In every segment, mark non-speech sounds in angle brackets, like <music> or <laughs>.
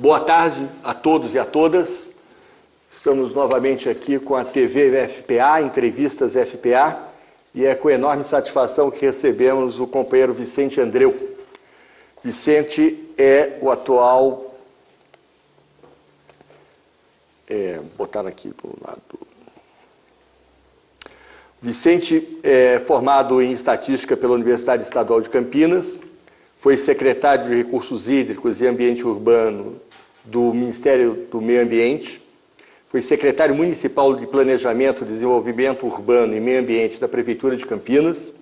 Boa tarde a todos e a todas. Estamos novamente aqui com a TV FPA, Entrevistas FPA, e é com enorme satisfação que recebemos o companheiro Vicente Andreu. Vicente é o atual. É, botar aqui para o lado. Vicente é formado em Estatística pela Universidade Estadual de Campinas, foi secretário de Recursos Hídricos e Ambiente Urbano do Ministério do Meio Ambiente, foi secretário municipal de Planejamento, Desenvolvimento Urbano e Meio Ambiente da Prefeitura de Campinas.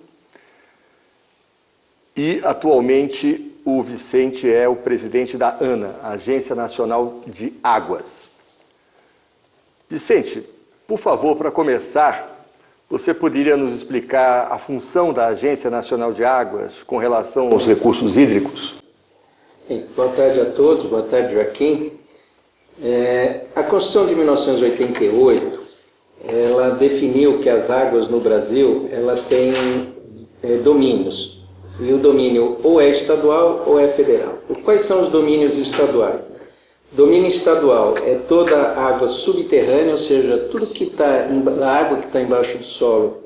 E, atualmente, o Vicente é o presidente da ANA, Agência Nacional de Águas. Vicente, por favor, para começar, você poderia nos explicar a função da Agência Nacional de Águas com relação aos recursos hídricos? Boa tarde a todos, boa tarde, Joaquim. É, a Constituição de 1988, ela definiu que as águas no Brasil, ela tem é, domínios, e o domínio ou é estadual ou é federal. Quais são os domínios estaduais? Domínio estadual é toda a água subterrânea, ou seja, tudo que está, a água que está embaixo do solo.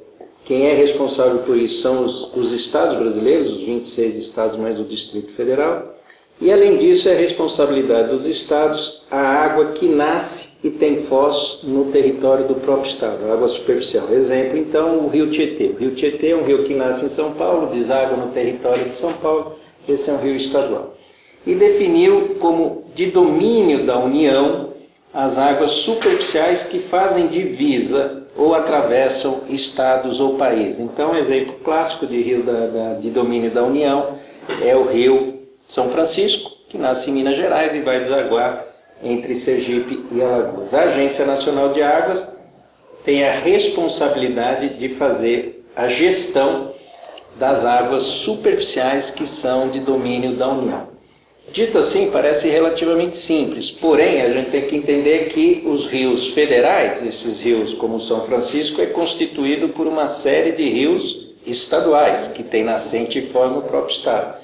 Quem é responsável por isso são os, os estados brasileiros, os 26 estados mais o Distrito Federal. E além disso, é responsabilidade dos estados a água que nasce e tem foz no território do próprio estado, água superficial. Exemplo, então, o rio Tietê. O rio Tietê é um rio que nasce em São Paulo, deságua no território de São Paulo, esse é um rio estadual. E definiu como de domínio da União as águas superficiais que fazem divisa ou atravessam estados ou países. Então, exemplo clássico de rio da, da, de domínio da União é o rio São Francisco, que nasce em Minas Gerais e vai desaguar entre Sergipe e Alagoas. A Agência Nacional de Águas tem a responsabilidade de fazer a gestão das águas superficiais que são de domínio da União. Dito assim, parece relativamente simples, porém a gente tem que entender que os rios federais, esses rios como São Francisco, é constituído por uma série de rios estaduais, que tem nascente e forma o próprio estado.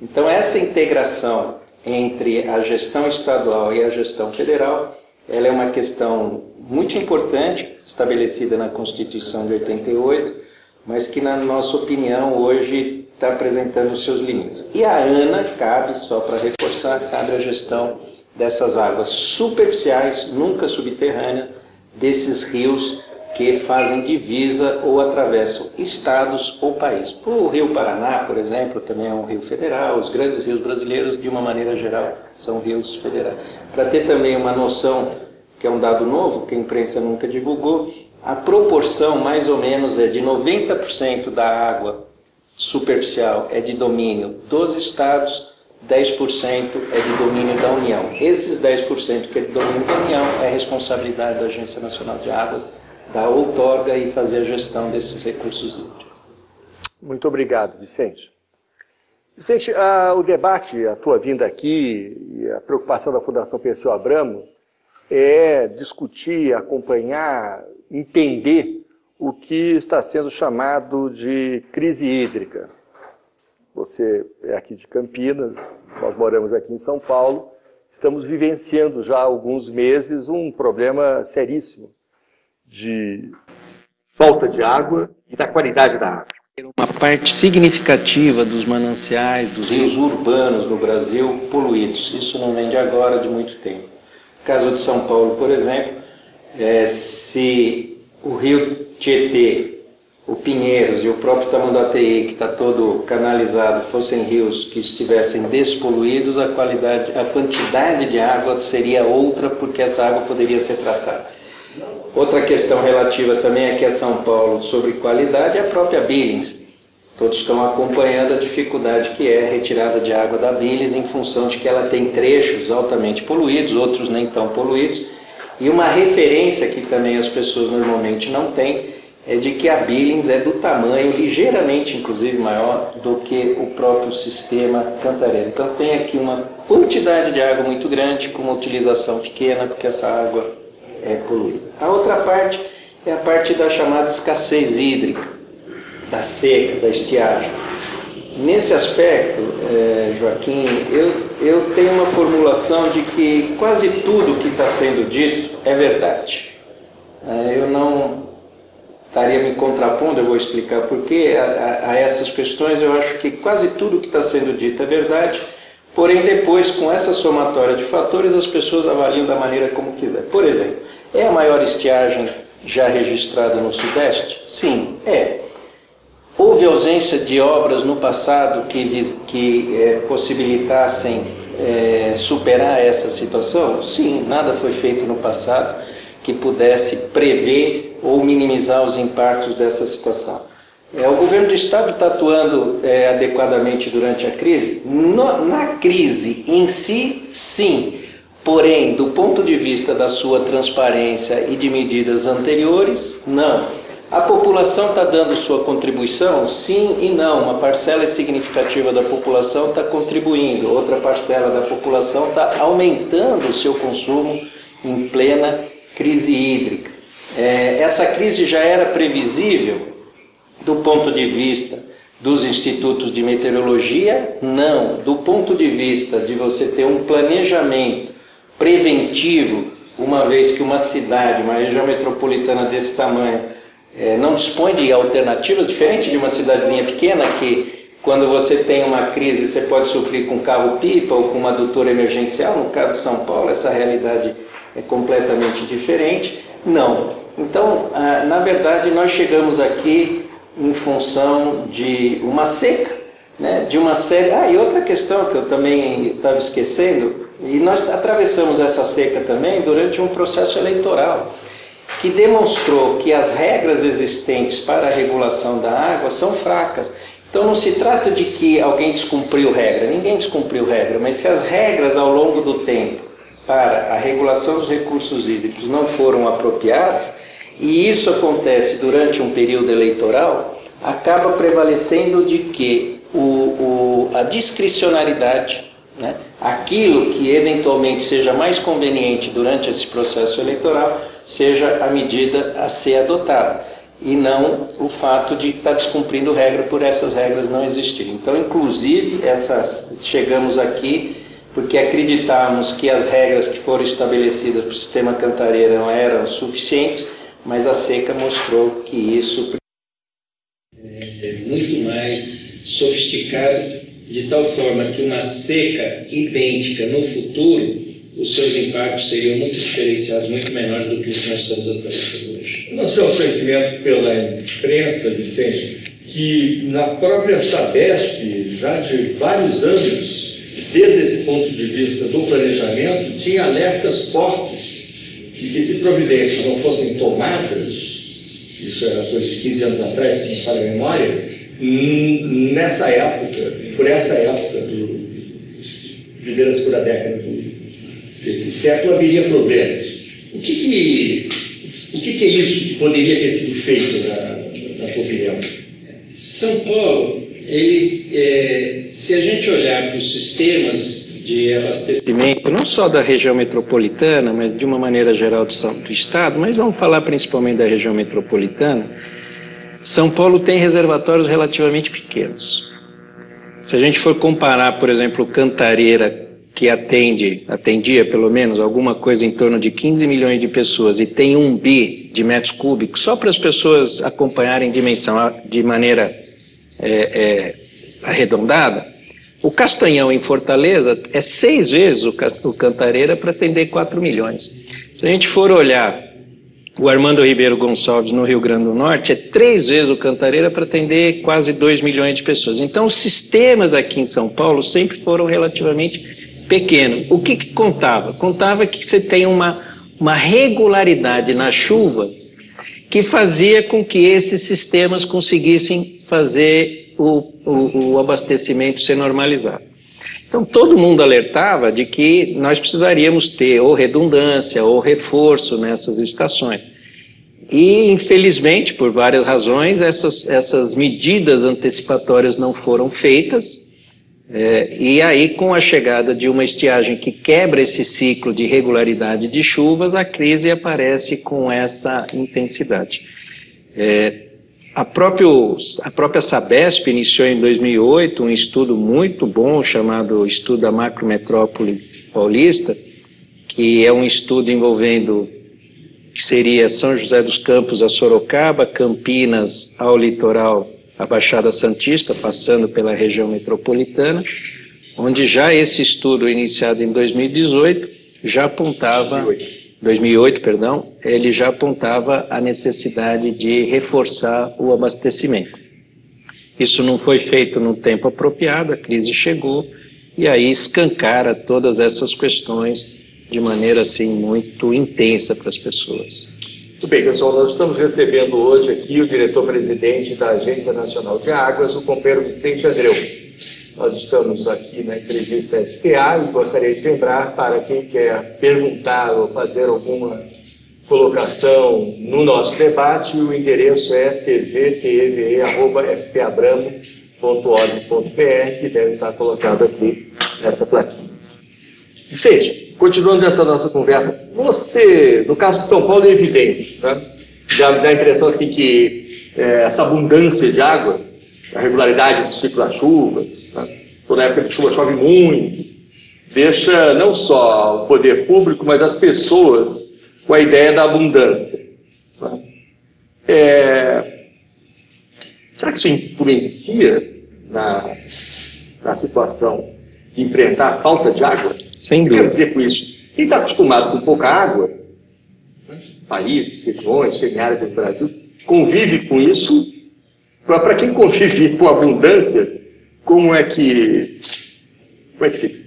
Então essa integração entre a gestão estadual e a gestão federal, ela é uma questão muito importante, estabelecida na Constituição de 88, mas que na nossa opinião hoje está apresentando seus limites. E a ANA cabe, só para reforçar, cabe a gestão dessas águas superficiais, nunca subterrâneas, desses rios que fazem divisa ou atravessam estados ou países. O Rio Paraná, por exemplo, também é um rio federal, os grandes rios brasileiros, de uma maneira geral, são rios federais. Para ter também uma noção, que é um dado novo, que a imprensa nunca divulgou, a proporção mais ou menos é de 90% da água superficial é de domínio dos estados, 10% é de domínio da União. Esses 10% que é de domínio da União é responsabilidade da Agência Nacional de Águas, da outorga e fazer a gestão desses recursos hídricos. Muito obrigado, Vicente. Vicente, a, o debate, a tua vinda aqui e a preocupação da Fundação Perseu Abramo é discutir, acompanhar, entender o que está sendo chamado de crise hídrica. Você é aqui de Campinas, nós moramos aqui em São Paulo, estamos vivenciando já há alguns meses um problema seríssimo de falta de água e da qualidade da água. Uma parte significativa dos mananciais, dos rios urbanos no Brasil poluídos. Isso não vem de agora, de muito tempo. No caso de São Paulo, por exemplo, é, se o rio Tietê, o Pinheiros e o próprio Tamanduateí, que está todo canalizado, fossem rios que estivessem despoluídos, a qualidade, a quantidade de água seria outra, porque essa água poderia ser tratada. Outra questão relativa também aqui a São Paulo sobre qualidade é a própria Billings. Todos estão acompanhando a dificuldade que é a retirada de água da Billings em função de que ela tem trechos altamente poluídos, outros nem tão poluídos, e uma referência que também as pessoas normalmente não têm é de que a Billings é do tamanho ligeiramente, inclusive, maior do que o próprio sistema Cantareira. Então tem aqui uma quantidade de água muito grande com uma utilização pequena, porque essa água é poluída. A outra parte é a parte da chamada escassez hídrica, da seca, da estiagem. Nesse aspecto, eh, Joaquim, eu eu tenho uma formulação de que quase tudo que está sendo dito é verdade. É, eu não estaria me contrapondo, eu vou explicar porquê, a, a, a essas questões. Eu acho que quase tudo que está sendo dito é verdade, porém, depois, com essa somatória de fatores, as pessoas avaliam da maneira como quiser. Por exemplo, é a maior estiagem já registrada no Sudeste? Sim, é. Houve ausência de obras no passado que, que é, possibilitassem é, superar essa situação? Sim, nada foi feito no passado que pudesse prever ou minimizar os impactos dessa situação. É, o governo do Estado está atuando é, adequadamente durante a crise? No, na crise em si, sim. Porém, do ponto de vista da sua transparência e de medidas anteriores, não. A população está dando sua contribuição? Sim e não. Uma parcela significativa da população está contribuindo, outra parcela da população está aumentando o seu consumo em plena crise hídrica. É, essa crise já era previsível do ponto de vista dos institutos de meteorologia? Não. Do ponto de vista de você ter um planejamento preventivo, uma vez que uma cidade, uma região metropolitana desse tamanho, é, não dispõe de alternativas, diferente de uma cidadezinha pequena que quando você tem uma crise você pode sofrer com carro-pipa ou com uma adutora emergencial, no caso de São Paulo essa realidade é completamente diferente. Não. Então, ah, na verdade, nós chegamos aqui em função de uma seca, né, de uma série. Ah, e outra questão que eu também estava esquecendo, e nós atravessamos essa seca também durante um processo eleitoral que demonstrou que as regras existentes para a regulação da água são fracas. Então não se trata de que alguém descumpriu regra, ninguém descumpriu regra, mas se as regras ao longo do tempo para a regulação dos recursos hídricos não foram apropriadas, e isso acontece durante um período eleitoral, acaba prevalecendo de que o, o, a discricionariedade, né, aquilo que eventualmente seja mais conveniente durante esse processo eleitoral, seja a medida a ser adotada e não o fato de estar descumprindo regra por essas regras não existirem. Então, inclusive, essas, chegamos aqui porque acreditávamos que as regras que foram estabelecidas para o sistema cantareira não eram suficientes, mas a seca mostrou que isso é muito mais sofisticado, de tal forma que uma seca idêntica no futuro os seus impactos seriam muito diferenciados, muito menores do que os que nós estamos atravessando hoje. Nós tivemos conhecimento pela imprensa, Vicente, que na própria Sabesp, já de vários anos, desde esse ponto de vista do planejamento, tinha alertas fortes de que se providências não fossem tomadas, isso era coisa de 15 anos atrás, se não falha a memória, nessa época, por essa época, do, primeira, segunda década do desse século haveria problemas. O que, que, o que, que é isso que poderia ter sido feito, na, na sua opinião? São Paulo, ele, é, se a gente olhar para os sistemas de abastecimento, não só da região metropolitana, mas de uma maneira geral do, do Estado, mas vamos falar principalmente da região metropolitana, São Paulo tem reservatórios relativamente pequenos. Se a gente for comparar, por exemplo, Cantareira que atende, atendia pelo menos alguma coisa em torno de 15 milhões de pessoas e tem um bi de metros cúbicos, só para as pessoas acompanharem dimensão de maneira é, é, arredondada, o Castanhão em Fortaleza é seis vezes o, o Cantareira para atender 4 milhões. Se a gente for olhar o Armando Ribeiro Gonçalves no Rio Grande do Norte, é três vezes o Cantareira para atender quase 2 milhões de pessoas. Então, os sistemas aqui em São Paulo sempre foram relativamente pequeno. O que, que contava? Contava que você tem uma, uma regularidade nas chuvas que fazia com que esses sistemas conseguissem fazer o, o, o abastecimento ser normalizado. Então, todo mundo alertava de que nós precisaríamos ter ou redundância ou reforço nessas estações. E, infelizmente, por várias razões, essas, essas medidas antecipatórias não foram feitas é, e aí, com a chegada de uma estiagem que quebra esse ciclo de regularidade de chuvas, a crise aparece com essa intensidade. É, a, próprio, a própria Sabesp iniciou em 2008 um estudo muito bom chamado Estudo da Macrometrópole Paulista, que é um estudo envolvendo que seria São José dos Campos a Sorocaba, Campinas ao litoral, a Baixada Santista, passando pela região metropolitana, onde já esse estudo iniciado em 2018 já apontava 2008. 2008, perdão, ele já apontava a necessidade de reforçar o abastecimento. Isso não foi feito no tempo apropriado, a crise chegou e aí escancara todas essas questões de maneira assim muito intensa para as pessoas. Muito bem, pessoal, nós estamos recebendo hoje aqui o diretor-presidente da Agência Nacional de Águas, o companheiro Vicente Andreu. Nós estamos aqui na entrevista SPA e gostaria de lembrar para quem quer perguntar ou fazer alguma colocação no nosso debate, o endereço é tvteve.fpabramo.org.br, que deve estar colocado aqui nessa plaquinha. Vicente, continuando essa nossa conversa, você, no caso de São Paulo, é evidente, né? dá, dá a impressão assim que é, essa abundância de água, a regularidade do ciclo da chuva, né? toda época de chuva chove muito, deixa não só o poder público, mas as pessoas com a ideia da abundância. Né? É... Será que isso influencia na, na situação de enfrentar a falta de água? Sem dúvida. Quero dizer com isso, quem está acostumado com pouca água, países, regiões, semiáridas do Brasil, convive com isso. Para quem convive com abundância, como é que, como é que fica?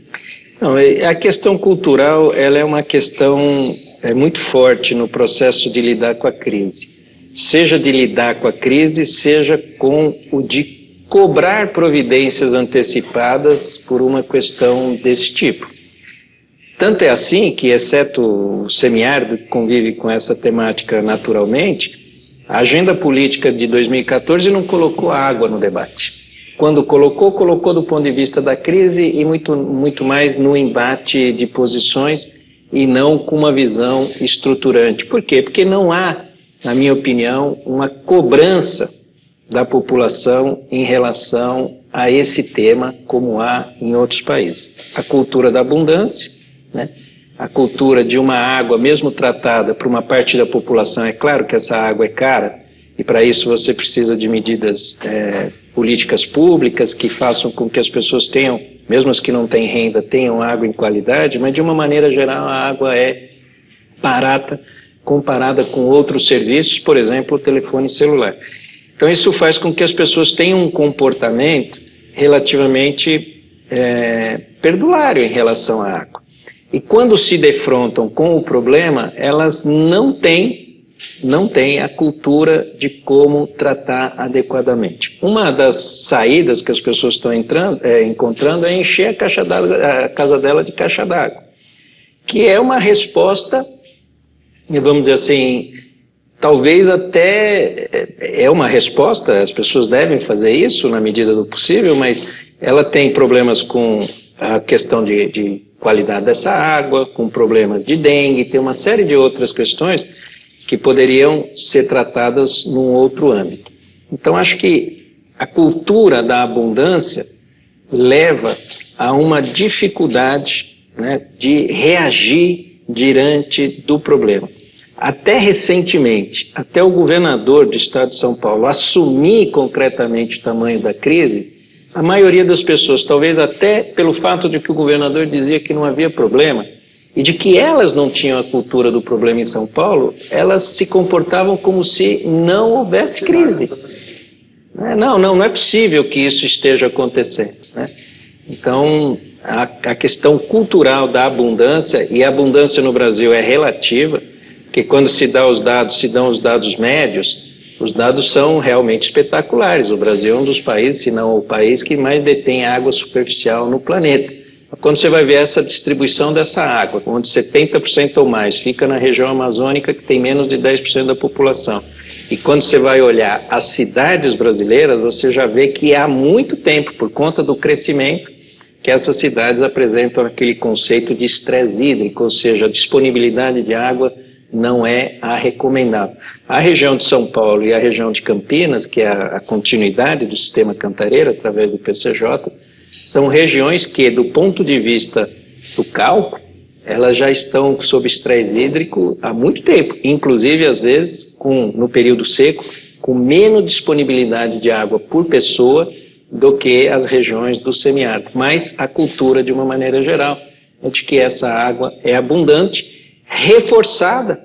Não, é, a questão cultural ela é uma questão é, muito forte no processo de lidar com a crise. Seja de lidar com a crise, seja com o de cobrar providências antecipadas por uma questão desse tipo. Tanto é assim que, exceto o semiárido que convive com essa temática naturalmente, a agenda política de 2014 não colocou água no debate quando colocou, colocou do ponto de vista da crise e muito, muito mais no embate de posições e não com uma visão estruturante. Por quê? Porque não há, na minha opinião, uma cobrança da população em relação a esse tema como há em outros países. A cultura da abundância, né? a cultura de uma água, mesmo tratada por uma parte da população, é claro que essa água é cara, e para isso você precisa de medidas é, políticas públicas que façam com que as pessoas tenham, mesmo as que não têm renda, tenham água em qualidade, mas de uma maneira geral a água é barata comparada com outros serviços, por exemplo, o telefone celular. Então isso faz com que as pessoas tenham um comportamento relativamente é, perdulário em relação à água. E quando se defrontam com o problema, elas não têm não tem a cultura de como tratar adequadamente. Uma das saídas que as pessoas estão entrando, é, encontrando é encher a, a casa dela de caixa d'água, que é uma resposta, vamos dizer assim, talvez até é uma resposta, as pessoas devem fazer isso na medida do possível, mas ela tem problemas com a questão de, de qualidade dessa água, com problemas de dengue, tem uma série de outras questões que poderiam ser tratadas num outro âmbito. Então, acho que a cultura da abundância leva a uma dificuldade né, de reagir diante do problema. Até recentemente, até o governador do estado de São Paulo assumir concretamente o tamanho da crise, a maioria das pessoas, talvez até pelo fato de que o governador dizia que não havia problema, e de que elas não tinham a cultura do problema em São Paulo, elas se comportavam como se não houvesse crise. Né? Não, não, não é possível que isso esteja acontecendo. Né? Então, a, a questão cultural da abundância, e a abundância no Brasil é relativa, que quando se dá os dados, se dão os dados médios, os dados são realmente espetaculares. O Brasil é um dos países, se não o país, que mais detém água superficial no planeta. Quando você vai ver essa distribuição dessa água, onde 70% ou mais fica na região amazônica, que tem menos de 10% da população, e quando você vai olhar as cidades brasileiras, você já vê que há muito tempo, por conta do crescimento, que essas cidades apresentam aquele conceito de estresse hídrico, ou seja, a disponibilidade de água não é a recomendável. A região de São Paulo e a região de Campinas, que é a, continuidade do sistema Cantareira através do PCJ, são regiões que, do ponto de vista do cálculo, elas já estão sob estresse hídrico há muito tempo, inclusive às vezes com, no período seco, com menos disponibilidade de água por pessoa do que as regiões do semiárido. Mas a cultura, de uma maneira geral, é de que essa água é abundante, reforçada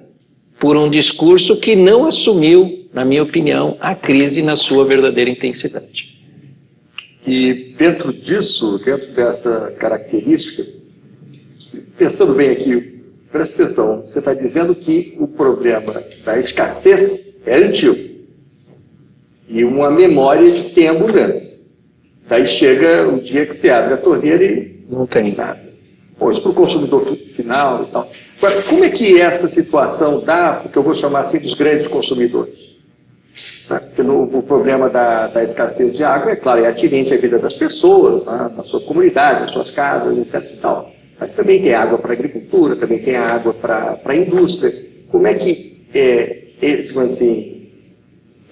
por um discurso que não assumiu, na minha opinião, a crise na sua verdadeira intensidade. E dentro disso, dentro dessa característica, pensando bem aqui, presta atenção, você está dizendo que o problema da escassez é antigo e uma memória de que tem abundância. Daí chega o dia que você abre a torneira e não tem nada. Pois para o consumidor final e tal. Agora, como é que essa situação dá, porque eu vou chamar assim, dos grandes consumidores? Né? Porque no, o problema da, da, escassez de água, é claro, é atinente à vida das pessoas, né? na sua comunidade, nas suas casas, etc. E tal. Mas também tem água para a agricultura, também tem água para a indústria. Como é que, é, é, assim,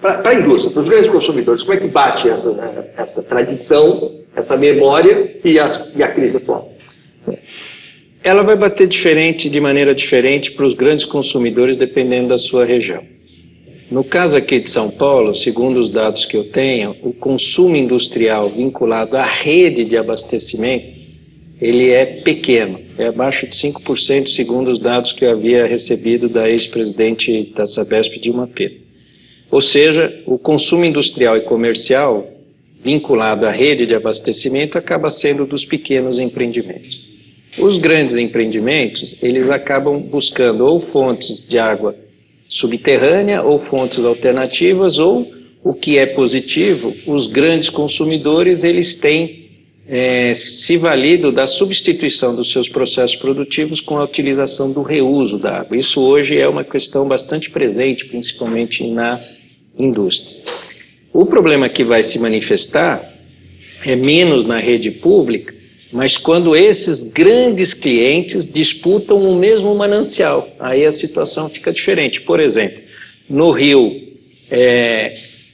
para a indústria, para os grandes consumidores, como é que bate essa, essa tradição, essa memória e a, e a crise atual? Ela vai bater diferente, de maneira diferente, para os grandes consumidores, dependendo da sua região. No caso aqui de São Paulo, segundo os dados que eu tenho, o consumo industrial vinculado à rede de abastecimento, ele é pequeno, é abaixo de 5%, segundo os dados que eu havia recebido da ex-presidente da Sabesp, Dilma Pedro. Ou seja, o consumo industrial e comercial vinculado à rede de abastecimento acaba sendo dos pequenos empreendimentos. Os grandes empreendimentos, eles acabam buscando ou fontes de água subterrânea ou fontes alternativas ou o que é positivo, os grandes consumidores, eles têm é, se valido da substituição dos seus processos produtivos com a utilização do reuso da água. Isso hoje é uma questão bastante presente, principalmente na indústria. O problema que vai se manifestar é menos na rede pública, mas quando esses grandes clientes disputam o mesmo manancial, aí a situação fica diferente. Por exemplo, no rio é,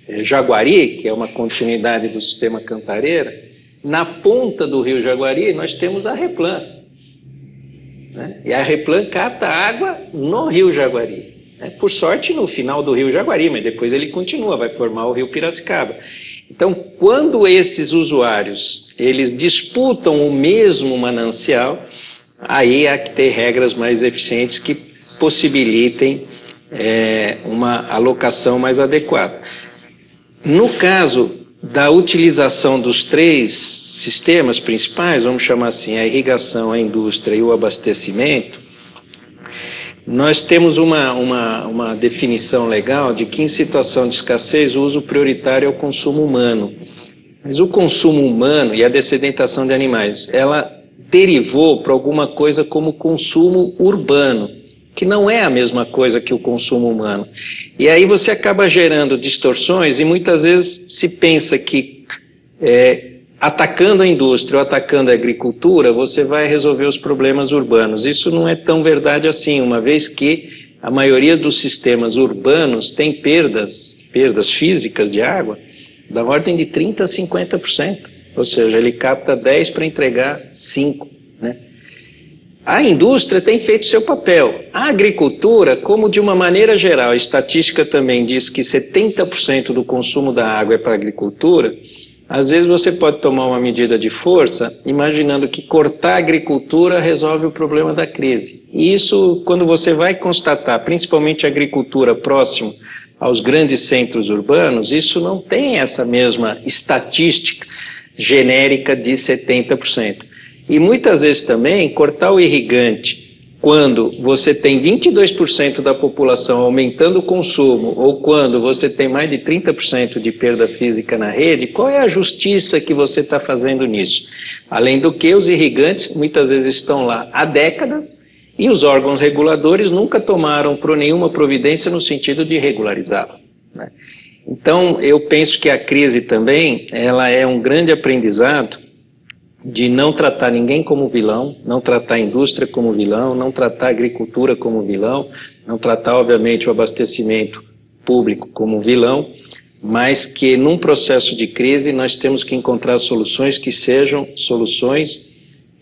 Jaguari, que é uma continuidade do sistema Cantareira, na ponta do rio Jaguari nós temos a Replan. Né? E a Replan capta água no rio Jaguari. É, por sorte, no final do rio Jaguari, mas depois ele continua, vai formar o rio Piracicaba. Então, quando esses usuários eles disputam o mesmo manancial, aí há que ter regras mais eficientes que possibilitem é, uma alocação mais adequada. No caso da utilização dos três sistemas principais, vamos chamar assim, a irrigação, a indústria e o abastecimento, nós temos uma, uma, uma definição legal de que, em situação de escassez, o uso prioritário é o consumo humano. Mas o consumo humano e a dessedentação de animais, ela derivou para alguma coisa como consumo urbano, que não é a mesma coisa que o consumo humano. E aí você acaba gerando distorções e muitas vezes se pensa que é, atacando a indústria ou atacando a agricultura, você vai resolver os problemas urbanos. Isso não é tão verdade assim, uma vez que a maioria dos sistemas urbanos tem perdas, perdas físicas de água, da ordem de 30% a 50%. Ou seja, ele capta 10 para entregar 5. Né? A indústria tem feito seu papel. A agricultura, como de uma maneira geral, a estatística também diz que 70% do consumo da água é para a agricultura, às vezes você pode tomar uma medida de força imaginando que cortar a agricultura resolve o problema da crise. E isso, quando você vai constatar, principalmente a agricultura próximo aos grandes centros urbanos, isso não tem essa mesma estatística genérica de 70%. E muitas vezes também cortar o irrigante quando você tem 22% da população aumentando o consumo, ou quando você tem mais de 30% de perda física na rede, qual é a justiça que você está fazendo nisso? Além do que, os irrigantes muitas vezes estão lá há décadas e os órgãos reguladores nunca tomaram por nenhuma providência no sentido de regularizá-lo. Né? Então, eu penso que a crise também ela é um grande aprendizado de não tratar ninguém como vilão, não tratar a indústria como vilão, não tratar a agricultura como vilão, não tratar, obviamente, o abastecimento público como vilão, mas que num processo de crise nós temos que encontrar soluções que sejam soluções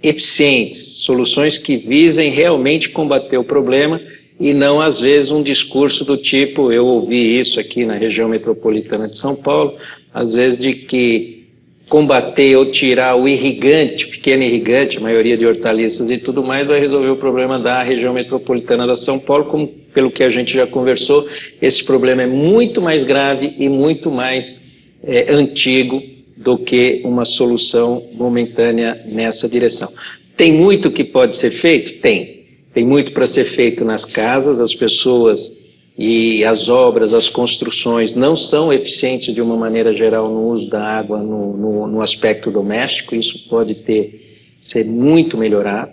eficientes, soluções que visem realmente combater o problema e não, às vezes, um discurso do tipo, eu ouvi isso aqui na região metropolitana de São Paulo, às vezes de que combater ou tirar o irrigante, pequeno irrigante, a maioria de hortaliças e tudo mais, vai resolver o problema da região metropolitana da São Paulo, como pelo que a gente já conversou, esse problema é muito mais grave e muito mais é, antigo do que uma solução momentânea nessa direção. Tem muito que pode ser feito? Tem. Tem muito para ser feito nas casas, as pessoas e as obras, as construções não são eficientes de uma maneira geral no uso da água no, no, no aspecto doméstico, isso pode ter, ser muito melhorado.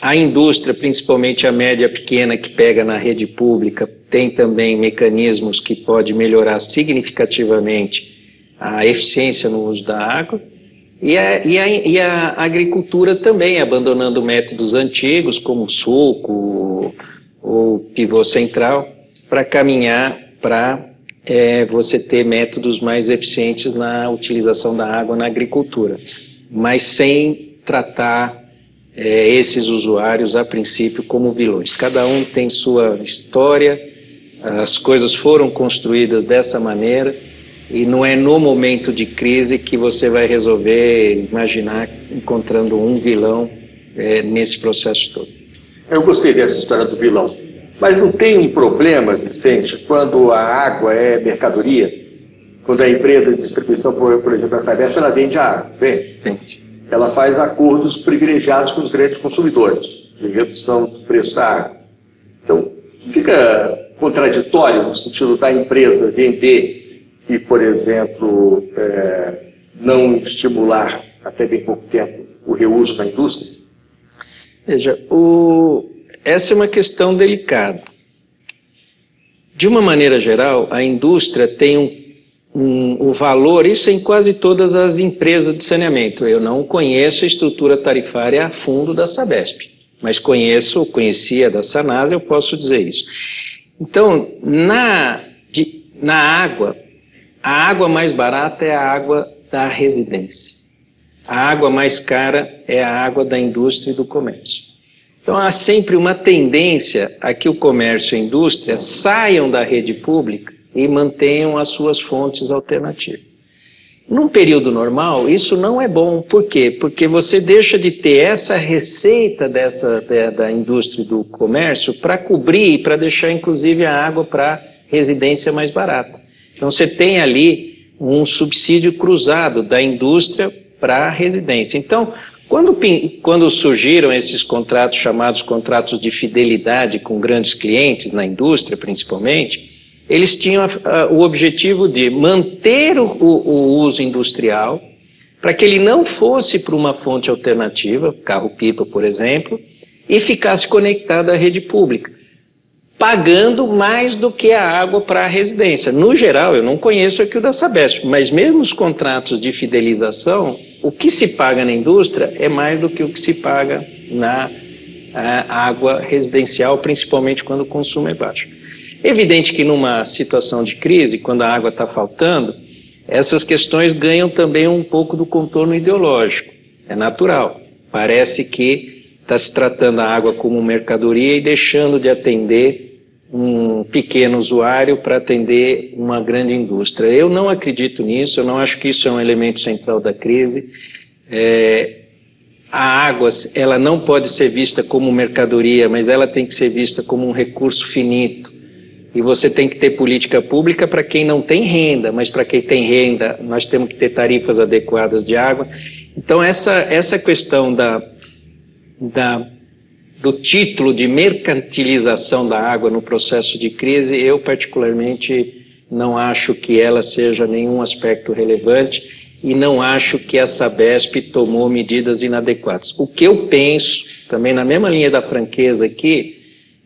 A indústria, principalmente a média pequena que pega na rede pública, tem também mecanismos que pode melhorar significativamente a eficiência no uso da água. E a, e a, e a agricultura também, abandonando métodos antigos, como suco ou pivô central, para caminhar para é, você ter métodos mais eficientes na utilização da água na agricultura, mas sem tratar é, esses usuários a princípio como vilões. Cada um tem sua história, as coisas foram construídas dessa maneira e não é no momento de crise que você vai resolver imaginar encontrando um vilão é, nesse processo todo. Eu gostei dessa história do vilão. Mas não tem um problema, Vicente, quando a água é mercadoria? Quando a empresa de distribuição, por, por exemplo, a Sabesp, ela vende a água, vende. Ela faz acordos privilegiados com os grandes consumidores, de redução do preço da água. Então, fica contraditório no sentido da empresa vender e, por exemplo, é, não estimular, até bem pouco tempo, o reuso na indústria? Veja, o, essa é uma questão delicada. De uma maneira geral, a indústria tem um, um, um, valor, isso é em quase todas as empresas de saneamento. Eu não conheço a estrutura tarifária a fundo da Sabesp, mas conheço, conhecia da Sanasa, eu posso dizer isso. Então, na, de, na água, a água mais barata é a água da residência. A água mais cara é a água da indústria e do comércio. Então há sempre uma tendência a que o comércio e a indústria saiam da rede pública e mantenham as suas fontes alternativas. Num período normal, isso não é bom. Por quê? Porque você deixa de ter essa receita dessa, da, da indústria do comércio para cobrir e para deixar, inclusive, a água para residência mais barata. Então, você tem ali um subsídio cruzado da indústria para a residência. Então, quando, quando surgiram esses contratos chamados contratos de fidelidade com grandes clientes, na indústria principalmente, eles tinham a, a, o objetivo de manter o, o, uso industrial, para que ele não fosse para uma fonte alternativa, carro-pipa, por exemplo, e ficasse conectado à rede pública, pagando mais do que a água para a residência. No geral, eu não conheço aqui o da Sabesp, mas mesmo os contratos de fidelização, o que se paga na indústria é mais do que o que se paga na água residencial, principalmente quando o consumo é baixo. Evidente que numa situação de crise, quando a água está faltando, essas questões ganham também um pouco do contorno ideológico. É natural. Parece que está se tratando a água como mercadoria e deixando de atender um pequeno usuário para atender uma grande indústria. Eu não acredito nisso, eu não acho que isso é um elemento central da crise. É, a água, ela não pode ser vista como mercadoria, mas ela tem que ser vista como um recurso finito. E você tem que ter política pública para quem não tem renda, mas para quem tem renda, nós temos que ter tarifas adequadas de água. Então, essa, essa questão da, da do título de mercantilização da água no processo de crise, eu particularmente não acho que ela seja nenhum aspecto relevante e não acho que a Sabesp tomou medidas inadequadas. O que eu penso, também na mesma linha da franqueza aqui,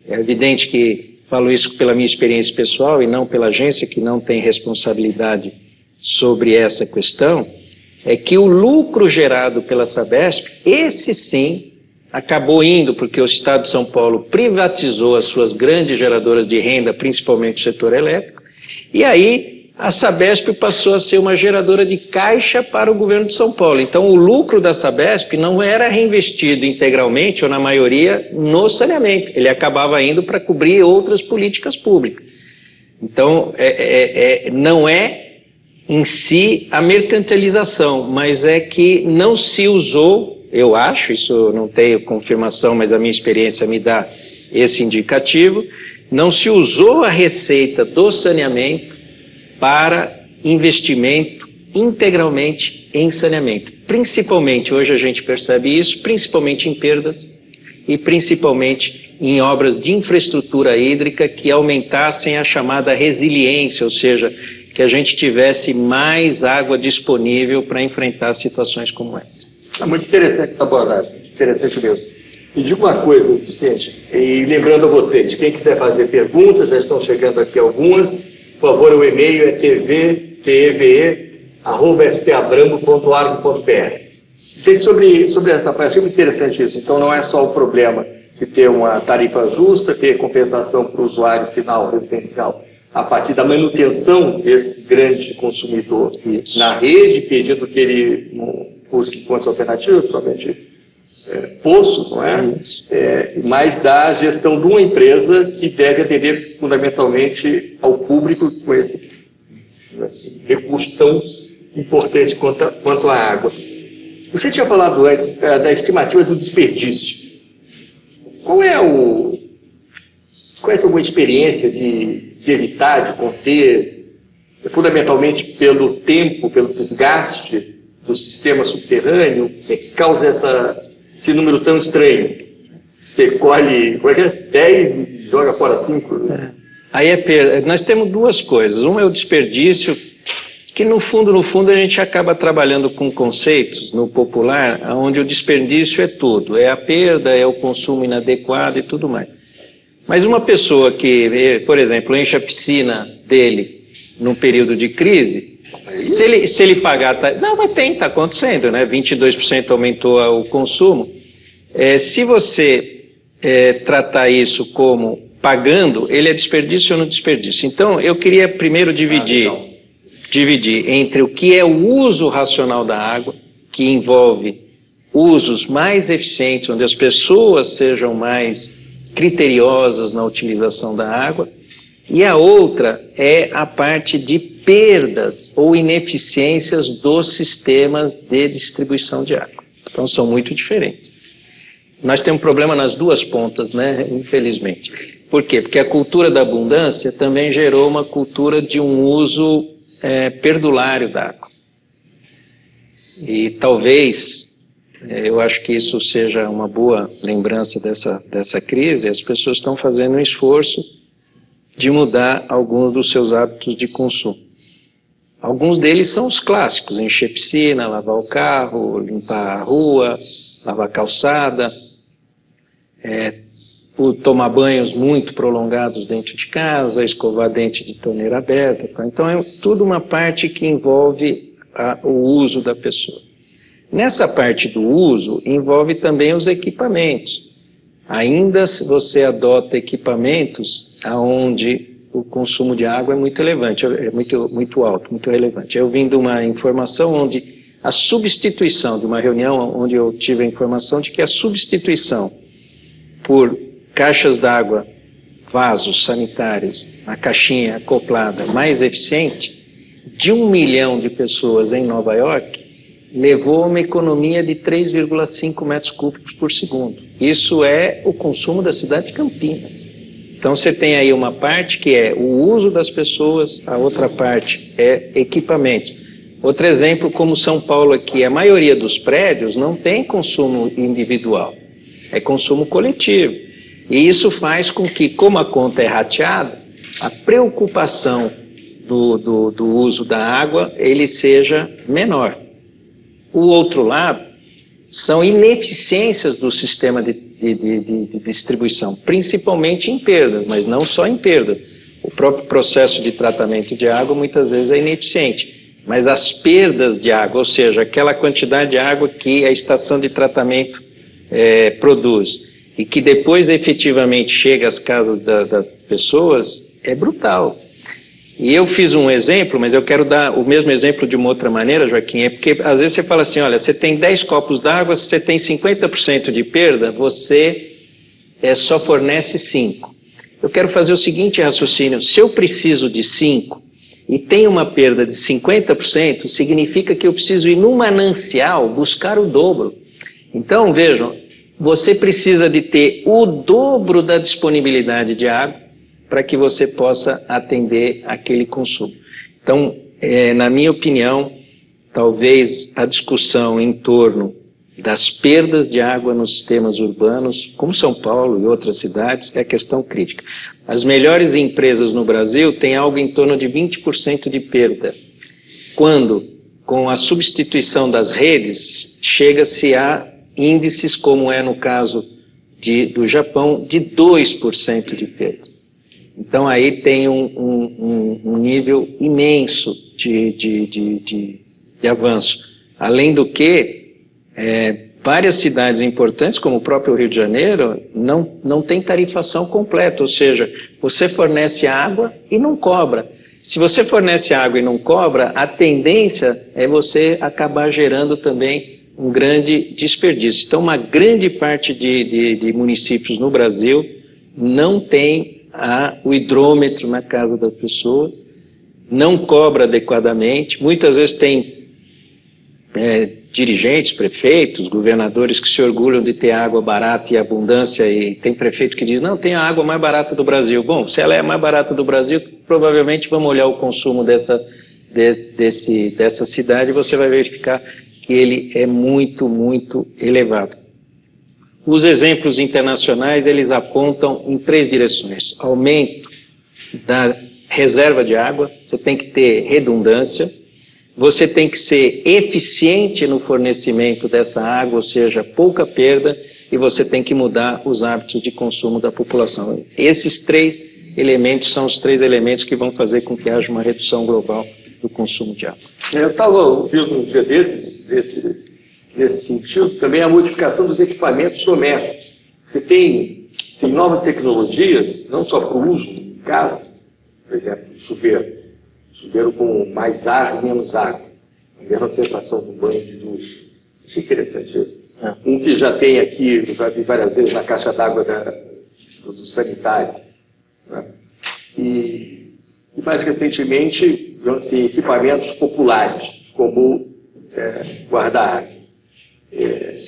é evidente que falo isso pela minha experiência pessoal e não pela agência que não tem responsabilidade sobre essa questão, é que o lucro gerado pela Sabesp, esse sim, acabou indo porque o Estado de São Paulo privatizou as suas grandes geradoras de renda, principalmente o setor elétrico, e aí a Sabesp passou a ser uma geradora de caixa para o governo de São Paulo. Então, o lucro da Sabesp não era reinvestido integralmente, ou na maioria, no saneamento. Ele acabava indo para cobrir outras políticas públicas. Então, é, é, é, não é em si a mercantilização, mas é que não se usou, eu acho, isso não tenho confirmação, mas a minha experiência me dá esse indicativo, não se usou a receita do saneamento para investimento integralmente em saneamento. Principalmente, hoje a gente percebe isso, principalmente em perdas e principalmente em obras de infraestrutura hídrica que aumentassem a chamada resiliência, ou seja, que a gente tivesse mais água disponível para enfrentar situações como essa. É muito interessante essa abordagem, interessante mesmo. E diga uma coisa, Vicente, e lembrando a você, de quem quiser fazer perguntas, já estão chegando aqui algumas, por favor, o e-mail é tvteve.ftabrango.org.br. Sobre, sobre essa parte, achei muito interessante isso. Então, não é só o problema de ter uma tarifa justa, ter compensação para o usuário final residencial, a partir da manutenção desse grande consumidor isso. na rede, pedindo que ele busque fontes alternativas, somente é, poço, não é? é? Mas da gestão de uma empresa que deve atender fundamentalmente ao público com esse, esse recurso tão importante quanto a, quanto a água. Você tinha falado antes é, da estimativa do desperdício. Qual é o. Qual é a sua experiência de, de evitar, de conter, fundamentalmente pelo tempo, pelo desgaste do sistema subterrâneo, que causa essa esse número tão estranho. Você colhe como é que é? 10 e joga fora 5. É. Aí é per... Nós temos duas coisas. Um é o desperdício, que no fundo, no fundo, a gente acaba trabalhando com conceitos no popular, onde o desperdício é tudo. É a perda, é o consumo inadequado e tudo mais. Mas uma pessoa que, por exemplo, enche a piscina dele num período de crise, se ele, se ele pagar. Tá, não, mas tem, está acontecendo, né? 22% aumentou o consumo. É, se você é, tratar isso como pagando, ele é desperdício ou não desperdício. Então, eu queria primeiro dividir, ah, dividir entre o que é o uso racional da água, que envolve usos mais eficientes, onde as pessoas sejam mais criteriosas na utilização da água, e a outra é a parte de perdas ou ineficiências dos sistemas de distribuição de água. Então são muito diferentes. Nós temos um problema nas duas pontas, né? Infelizmente. Por quê? Porque a cultura da abundância também gerou uma cultura de um uso é, perdulário da água. E talvez, é, eu acho que isso seja uma boa lembrança dessa, dessa crise, as pessoas estão fazendo um esforço de mudar alguns dos seus hábitos de consumo. Alguns deles são os clássicos: encher piscina, lavar o carro, limpar a rua, lavar a calçada, é, tomar banhos muito prolongados dentro de casa, escovar dente de torneira aberta. Tá? Então, é tudo uma parte que envolve a, o uso da pessoa. Nessa parte do uso, envolve também os equipamentos. Ainda se você adota equipamentos aonde o consumo de água é muito relevante, é muito, muito alto, muito relevante. Eu vim de uma informação onde a substituição, de uma reunião onde eu tive a informação de que a substituição por caixas d'água, vasos sanitários, a caixinha acoplada mais eficiente, de um milhão de pessoas em Nova York, levou uma economia de 3,5 metros cúbicos por segundo. Isso é o consumo da cidade de Campinas. Então você tem aí uma parte que é o uso das pessoas, a outra parte é equipamento. Outro exemplo, como São Paulo aqui, a maioria dos prédios não tem consumo individual, é consumo coletivo. E isso faz com que, como a conta é rateada, a preocupação do, do, do uso da água ele seja menor. O outro lado são ineficiências do sistema de, de, de, de, distribuição, principalmente em perdas, mas não só em perdas. O próprio processo de tratamento de água muitas vezes é ineficiente. mas as perdas de água, ou seja, aquela quantidade de água que a estação de tratamento é, produz e que depois efetivamente chega às casas da, das pessoas, é brutal. E eu fiz um exemplo, mas eu quero dar o mesmo exemplo de uma outra maneira, Joaquim, é porque às vezes você fala assim, olha, você tem 10 copos d'água, se você tem 50% de perda, você é, só fornece 5. Eu quero fazer o seguinte raciocínio, se eu preciso de 5 e tenho uma perda de 50%, significa que eu preciso ir no manancial buscar o dobro. Então, vejam, você precisa de ter o dobro da disponibilidade de água para que você possa atender aquele consumo. Então, é, na minha opinião, talvez a discussão em torno das perdas de água nos sistemas urbanos, como São Paulo e outras cidades, é questão crítica. As melhores empresas no Brasil têm algo em torno de 20% de perda, quando, com a substituição das redes, chega-se a índices, como é no caso de, do Japão, de 2% de perdas. Então aí tem um, um, um nível imenso de, de, de, de, avanço. Além do que, é, várias cidades importantes, como o próprio Rio de Janeiro, não, não tem tarifação completa, ou seja, você fornece água e não cobra. Se você fornece água e não cobra, a tendência é você acabar gerando também um grande desperdício. Então, uma grande parte de, de, de municípios no Brasil não tem a, o hidrômetro na casa das pessoas, não cobra adequadamente, muitas vezes tem é, dirigentes, prefeitos, governadores que se orgulham de ter água barata e abundância, e tem prefeito que diz, não, tem a água mais barata do Brasil. Bom, se ela é a mais barata do Brasil, provavelmente vamos olhar o consumo dessa, de, desse, dessa cidade e você vai verificar que ele é muito, muito elevado. Os exemplos internacionais, eles apontam em três direções. Aumento da reserva de água, você tem que ter redundância, você tem que ser eficiente no fornecimento dessa água, ou seja, pouca perda, e você tem que mudar os hábitos de consumo da população. Esses três elementos são os três elementos que vão fazer com que haja uma redução global do consumo de água. Eu estava ouvindo um dia desses, desse, nesse sentido, também a modificação dos equipamentos domésticos. Você tem, tem novas tecnologias, não só para o uso em casa, por exemplo, chuveiro. Chuveiro com mais ar e menos água. A mesma sensação do banho de ducha. Isso é interessante isso. É. Um que já tem aqui, já vi várias vezes na caixa d'água do, do, sanitário. Né? E, e, mais recentemente, assim, equipamentos populares, como é, guardar água. É,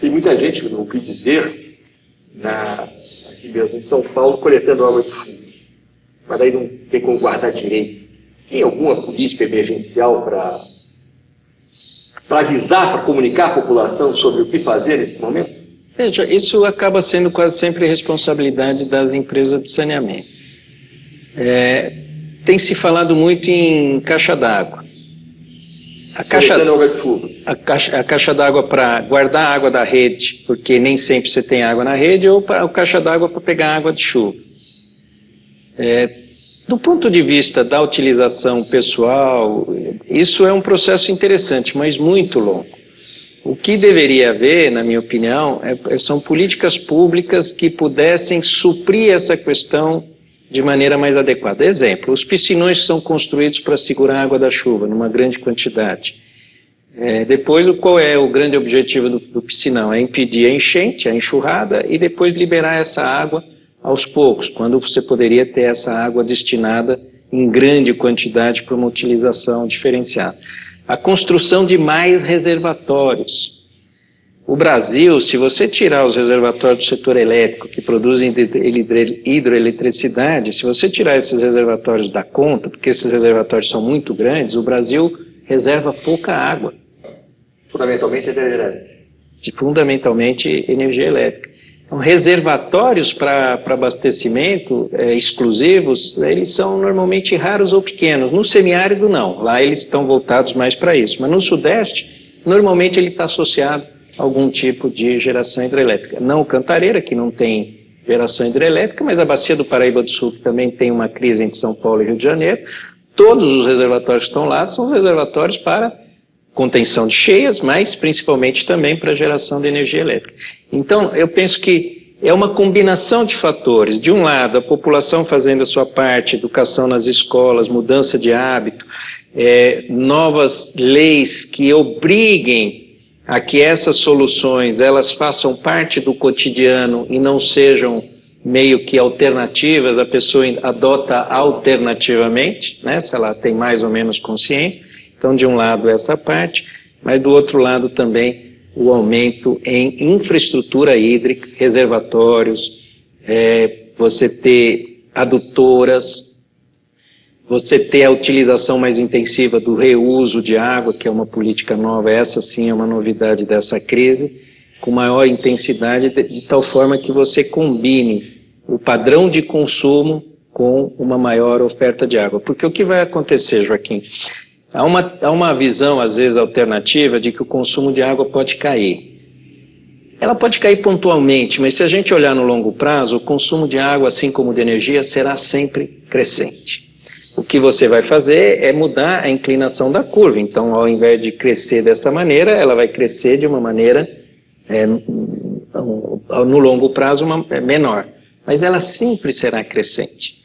tem muita gente, não ouvi dizer, na, aqui mesmo em São Paulo, coletando água de chuva. Mas aí não tem como guardar direito. Tem alguma política emergencial para para avisar, para comunicar à população sobre o que fazer nesse momento? Veja, isso acaba sendo quase sempre responsabilidade das empresas de saneamento. É, tem se falado muito em caixa d'água. A caixa, a caixa, a caixa d'água para guardar a água da rede, porque nem sempre você tem água na rede, ou para, a caixa d'água para pegar água de chuva. É, do ponto de vista da utilização pessoal, isso é um processo interessante, mas muito longo. O que deveria haver, na minha opinião, é, são políticas públicas que pudessem suprir essa questão de maneira mais adequada. Exemplo, os piscinões são construídos para segurar a água da chuva numa grande quantidade. É, depois, qual é o grande objetivo do, do piscinão? É impedir a enchente, a enxurrada e depois liberar essa água aos poucos, quando você poderia ter essa água destinada em grande quantidade para uma utilização diferenciada. A construção de mais reservatórios. O Brasil, se você tirar os reservatórios do setor elétrico que produzem hidroeletricidade, se você tirar esses reservatórios da conta, porque esses reservatórios são muito grandes, o Brasil reserva pouca água. Fundamentalmente energia elétrica. Fundamentalmente energia elétrica. Então, reservatórios para abastecimento é, exclusivos, eles são normalmente raros ou pequenos. No semiárido, não. Lá eles estão voltados mais para isso. Mas no Sudeste, normalmente ele está associado algum tipo de geração hidrelétrica. Não o Cantareira, que não tem geração hidrelétrica, mas a Bacia do Paraíba do Sul, que também tem uma crise entre São Paulo e Rio de Janeiro. todos os reservatórios que estão lá são reservatórios para contenção de cheias, mas principalmente também para geração de energia elétrica. Então, eu penso que é uma combinação de fatores. De um lado, a população fazendo a sua parte, educação nas escolas, mudança de hábito, é, novas leis que obriguem a que essas soluções elas façam parte do cotidiano e não sejam meio que alternativas, a pessoa adota alternativamente, né, se ela tem mais ou menos consciência. Então, de um lado, essa parte, mas do outro lado também o aumento em infraestrutura hídrica, reservatórios, é, você ter adutoras, você ter a utilização mais intensiva do reuso de água, que é uma política nova, essa sim é uma novidade dessa crise, com maior intensidade, de, de tal forma que você combine o padrão de consumo com uma maior oferta de água. Porque o que vai acontecer, Joaquim? Há uma, há uma visão, às vezes, alternativa de que o consumo de água pode cair. Ela pode cair pontualmente, mas se a gente olhar no longo prazo, o consumo de água, assim como de energia, será sempre crescente. O que você vai fazer é mudar a inclinação da curva. Então, ao invés de crescer dessa maneira, ela vai crescer de uma maneira, é, no longo prazo, uma, é menor. Mas ela sempre será crescente.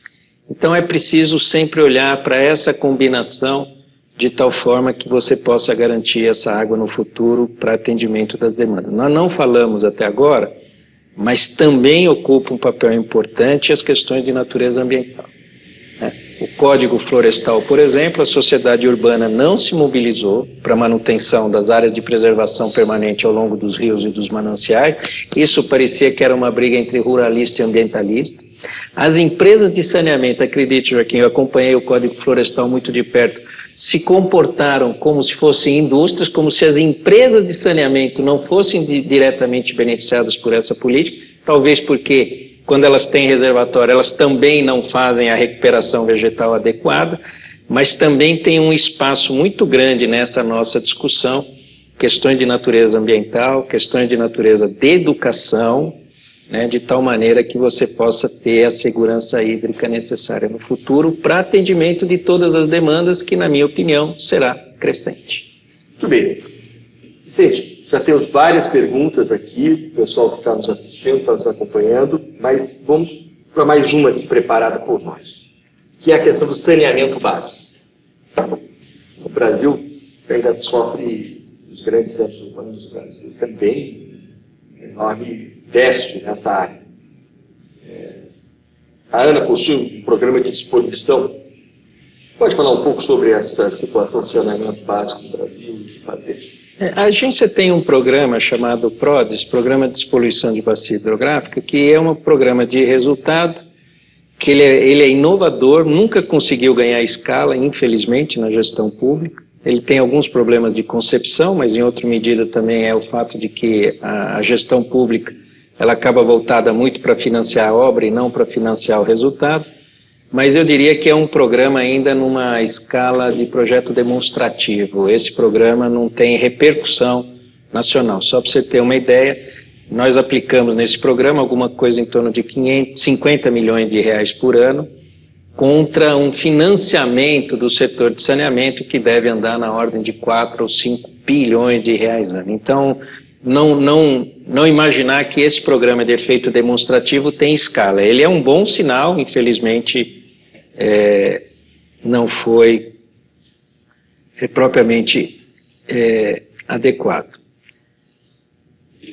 Então, é preciso sempre olhar para essa combinação de tal forma que você possa garantir essa água no futuro para atendimento das demandas. Nós não falamos até agora, mas também ocupa um papel importante as questões de natureza ambiental. Código Florestal, por exemplo, a sociedade urbana não se mobilizou para a manutenção das áreas de preservação permanente ao longo dos rios e dos mananciais. Isso parecia que era uma briga entre ruralista e ambientalista. As empresas de saneamento, acredite, Joaquim, eu acompanhei o Código Florestal muito de perto, se comportaram como se fossem indústrias, como se as empresas de saneamento não fossem diretamente beneficiadas por essa política, talvez porque quando elas têm reservatório, elas também não fazem a recuperação vegetal adequada, mas também tem um espaço muito grande nessa nossa discussão, questões de natureza ambiental, questões de natureza de educação, né, de tal maneira que você possa ter a segurança hídrica necessária no futuro para atendimento de todas as demandas, que, na minha opinião, será crescente. Muito bem. Vicente, já temos várias perguntas aqui, o pessoal que está nos assistindo, está nos acompanhando, mas vamos para mais uma aqui preparada por nós, que é a questão do saneamento básico. O Brasil ainda sofre, os grandes centros urbanos do Brasil também, enorme déficit nessa área. É, a Ana possui um programa de disposição. Você pode falar um pouco sobre essa situação de saneamento básico no Brasil e fazer? É, a agência tem um programa chamado PRODES, Programa de Despoluição de Bacia Hidrográfica, que é um programa de resultado, que ele é, ele é inovador, nunca conseguiu ganhar escala, infelizmente, na gestão pública. Ele tem alguns problemas de concepção, mas em outra medida também é o fato de que a, a gestão pública ela acaba voltada muito para financiar a obra e não para financiar o resultado, mas eu diria que é um programa ainda numa escala de projeto demonstrativo. Esse programa não tem repercussão nacional. Só para você ter uma ideia, nós aplicamos nesse programa alguma coisa em torno de 550 milhões de reais por ano, contra um financiamento do setor de saneamento que deve andar na ordem de 4 ou 5 bilhões de reais ano. Então, não, não, não imaginar que esse programa de efeito demonstrativo tem escala. Ele é um bom sinal, infelizmente é, não foi é, propriamente é, adequado.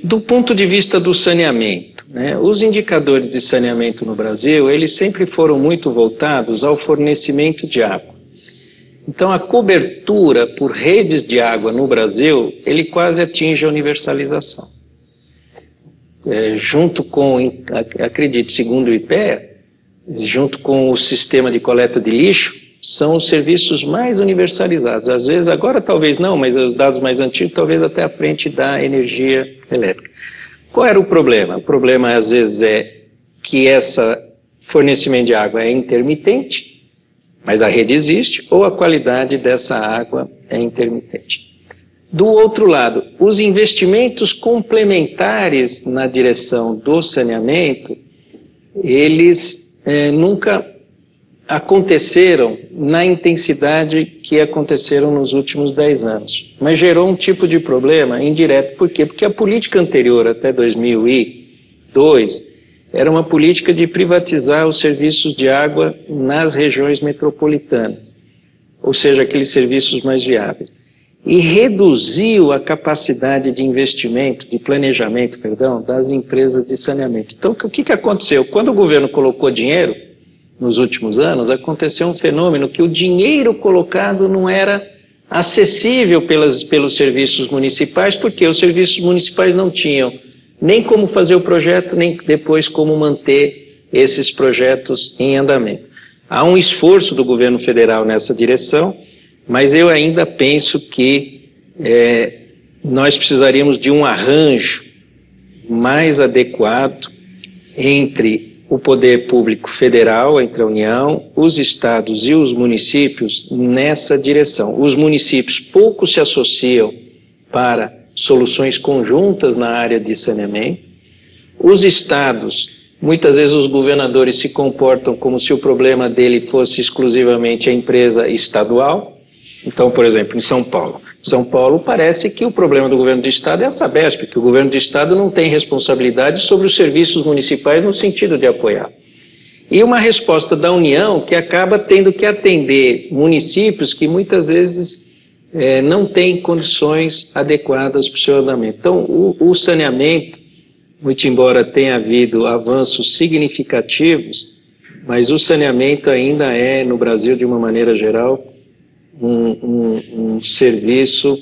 Do ponto de vista do saneamento, né, os indicadores de saneamento no Brasil, eles sempre foram muito voltados ao fornecimento de água. Então, a cobertura por redes de água no Brasil, ele quase atinge a universalização. É, junto com, acredito, segundo o IPEA, junto com o sistema de coleta de lixo, são os serviços mais universalizados. Às vezes, agora talvez não, mas os dados mais antigos, talvez até à frente da energia elétrica. Qual era o problema? O problema, às vezes, é que esse fornecimento de água é intermitente, mas a rede existe ou a qualidade dessa água é intermitente. Do outro lado, os investimentos complementares na direção do saneamento, eles é, nunca aconteceram na intensidade que aconteceram nos últimos 10 anos. Mas gerou um tipo de problema indireto. Por quê? Porque a política anterior, até 2002, era uma política de privatizar os serviços de água nas regiões metropolitanas, ou seja, aqueles serviços mais viáveis. E reduziu a capacidade de investimento, de planejamento, perdão, das empresas de saneamento. Então, o que, que aconteceu? Quando o governo colocou dinheiro, nos últimos anos, aconteceu um fenômeno que o dinheiro colocado não era acessível pelas, pelos serviços municipais, porque os serviços municipais não tinham nem como fazer o projeto, nem depois como manter esses projetos em andamento. Há um esforço do governo federal nessa direção, mas eu ainda penso que é, nós precisaríamos de um arranjo mais adequado entre o poder público federal, entre a União, os estados e os municípios nessa direção. Os municípios pouco se associam para soluções conjuntas na área de saneamento. Os estados, muitas vezes os governadores se comportam como se o problema dele fosse exclusivamente a empresa estadual. Então, por exemplo, em São Paulo, são Paulo parece que o problema do governo do estado é a Sabesp, que o governo do estado não tem responsabilidade sobre os serviços municipais no sentido de apoiar. E uma resposta da União que acaba tendo que atender municípios que muitas vezes é, não têm condições adequadas para o seu andamento. Então, o, o saneamento, muito embora tenha havido avanços significativos, mas o saneamento ainda é, no Brasil, de uma maneira geral, um, um, um serviço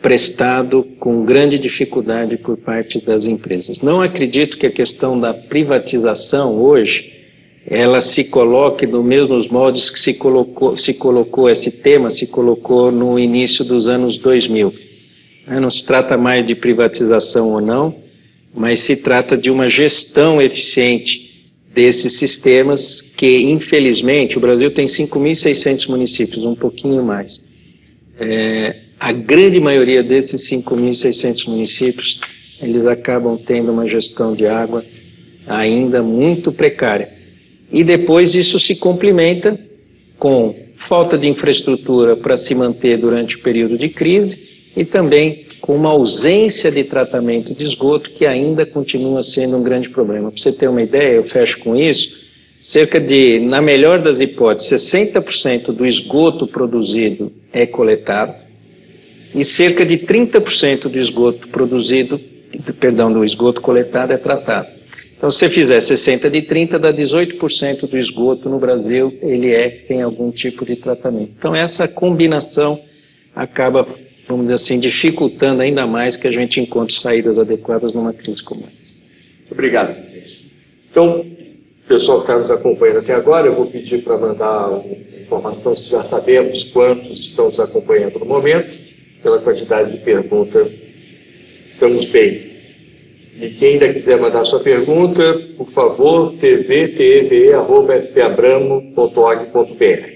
prestado com grande dificuldade por parte das empresas. Não acredito que a questão da privatização hoje ela se coloque nos mesmos moldes que se colocou, se colocou esse tema, se colocou no início dos anos 2000. Né, não se trata mais de privatização ou não, mas se trata de uma gestão eficiente desses sistemas que, infelizmente, o Brasil tem 5.600 municípios, um pouquinho mais. É, a grande maioria desses 5.600 municípios, eles acabam tendo uma gestão de água ainda muito precária. E depois isso se complementa com falta de infraestrutura para se manter durante o período de crise e também com uma ausência de tratamento de esgoto que ainda continua sendo um grande problema. Para você ter uma ideia, eu fecho com isso, cerca de, na melhor das hipóteses, 60% do esgoto produzido é coletado e cerca de 30% do esgoto produzido, perdão, do esgoto coletado é tratado. Então, se você fizer 60 de 30, dá 18% do esgoto no Brasil, ele é, tem algum tipo de tratamento. Então, essa combinação acaba vamos dizer assim, dificultando ainda mais que a gente encontre saídas adequadas numa crise como essa. Obrigado, Vicente. Então, pessoal que está nos acompanhando até agora, eu vou pedir para mandar informação se já sabemos quantos estão nos acompanhando no momento, pela quantidade de perguntas, estamos bem. E quem ainda quiser mandar sua pergunta, por favor, tvteve.fpabramo.org.br.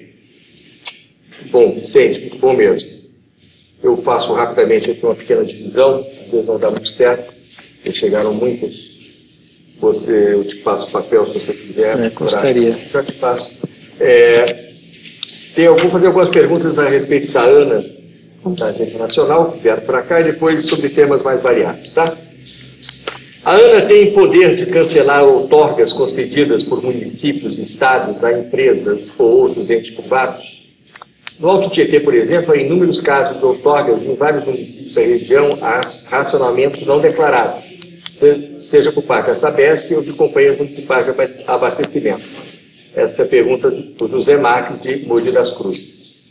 Bom, Vicente, muito bom mesmo. Eu faço rapidamente aqui uma pequena divisão, às vezes não dá muito certo, porque chegaram muitas. Você, eu te passo o papel se você quiser. É, gostaria. Já te passo. É, tem, eu vou fazer algumas perguntas a respeito da ANA, da Agência Nacional, que vieram para cá, e depois sobre temas mais variados, tá? A ANA tem poder de cancelar outorgas concedidas por municípios, estados, a empresas ou outros entes privados? No Alto Tietê, por exemplo, há inúmeros casos de outorgas em vários municípios da região há racionamentos não declarados, seja por parte da Sabesp ou de companhias municipais de abastecimento. Essa é a pergunta do José Marques, de Mogi das Cruzes.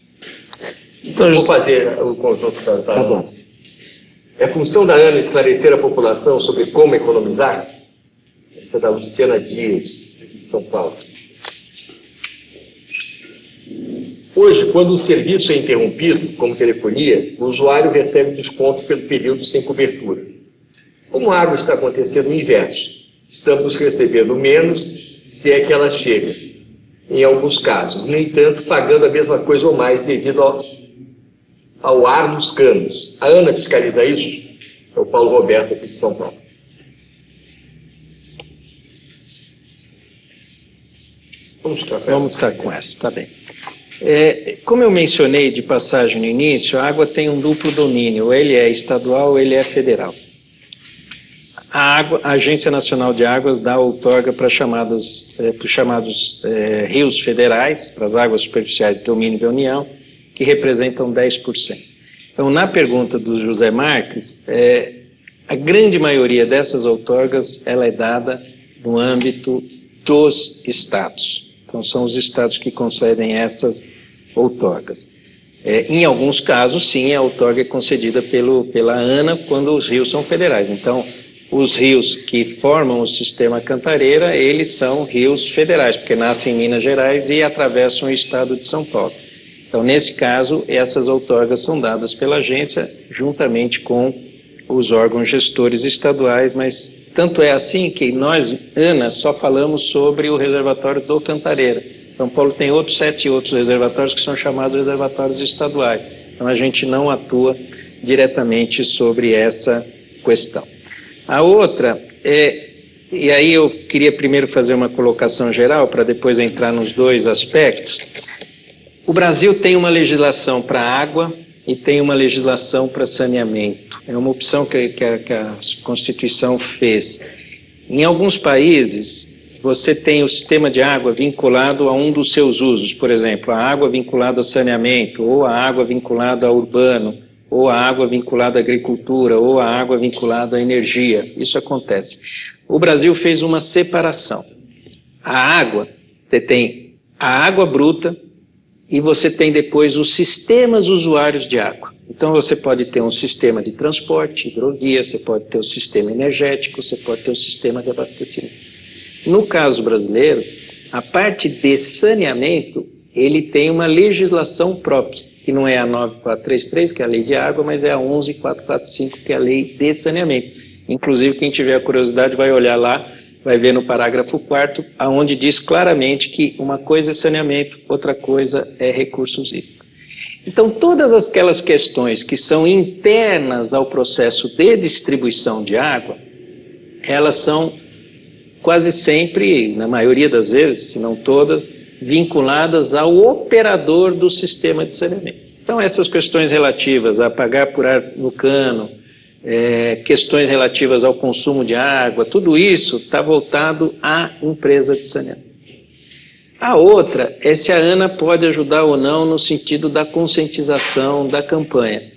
Então, Vou fazer o conjunto das tá bom. É função da ANA esclarecer a população sobre como economizar? Essa é da Luciana Dias, de São Paulo. Hoje, quando o serviço é interrompido, como telefonia, o usuário recebe desconto pelo período sem cobertura. Como a água está acontecendo o inverso, estamos recebendo menos se é que ela chega, em alguns casos. No entanto, pagando a mesma coisa ou mais devido ao, ao ar nos canos. A ANA fiscaliza isso? É o Paulo Roberto aqui de São Paulo. Vamos ficar com Vamos ficar com essa, tá bem. É, como eu mencionei de passagem no início, a água tem um duplo domínio, ou ele é estadual ou ele é federal. A, água, a Agência Nacional de Águas dá outorga para chamados, é, para os chamados é, rios federais, para as águas superficiais de domínio da União, que representam 10%. Então, na pergunta do José Marques, é, a grande maioria dessas outorgas ela é dada no âmbito dos estados. Então, são os estados que concedem essas outorgas. É, em alguns casos, sim, a outorga é concedida pelo, pela ANA quando os rios são federais. Então, os rios que formam o sistema Cantareira, eles são rios federais, porque nascem em Minas Gerais e atravessam o estado de São Paulo. Então, nesse caso, essas outorgas são dadas pela agência juntamente com os órgãos gestores estaduais, mas tanto é assim que nós, ANA, só falamos sobre o reservatório do Cantareira. São Paulo tem outros sete outros reservatórios que são chamados reservatórios estaduais. Então a gente não atua diretamente sobre essa questão. A outra é, e aí eu queria primeiro fazer uma colocação geral para depois entrar nos dois aspectos. O Brasil tem uma legislação para água e tem uma legislação para saneamento. É uma opção que, que, a, que a Constituição fez. Em alguns países, você tem o sistema de água vinculado a um dos seus usos, por exemplo, a água vinculada ao saneamento, ou a água vinculada ao urbano, ou a água vinculada à agricultura, ou a água vinculada à energia. Isso acontece. O Brasil fez uma separação. A água, você tem a água bruta e você tem depois os sistemas usuários de água. Então você pode ter um sistema de transporte, hidrovia, você pode ter o um sistema energético, você pode ter o um sistema de abastecimento. No caso brasileiro, a parte de saneamento, ele tem uma legislação própria, que não é a 9433, que é a lei de água, mas é a 11445, que é a lei de saneamento. Inclusive, quem tiver curiosidade vai olhar lá, vai ver no parágrafo 4 aonde diz claramente que uma coisa é saneamento, outra coisa é recursos hídricos. Então, todas aquelas questões que são internas ao processo de distribuição de água, elas são quase sempre, na maioria das vezes, se não todas, vinculadas ao operador do sistema de saneamento. Então, essas questões relativas a pagar por ar no cano, é, questões relativas ao consumo de água, tudo isso está voltado à empresa de saneamento. A outra é se a ANA pode ajudar ou não no sentido da conscientização da campanha.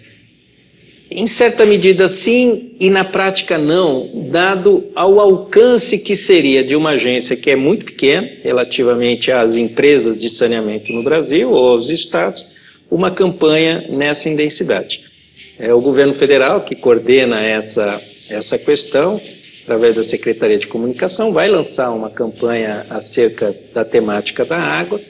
Em certa medida, sim, e na prática, não, dado ao alcance que seria de uma agência que é muito pequena, relativamente às empresas de saneamento no Brasil ou aos estados, uma campanha nessa intensidade. É o governo federal que coordena essa, essa questão, através da Secretaria de Comunicação, vai lançar uma campanha acerca da temática da água,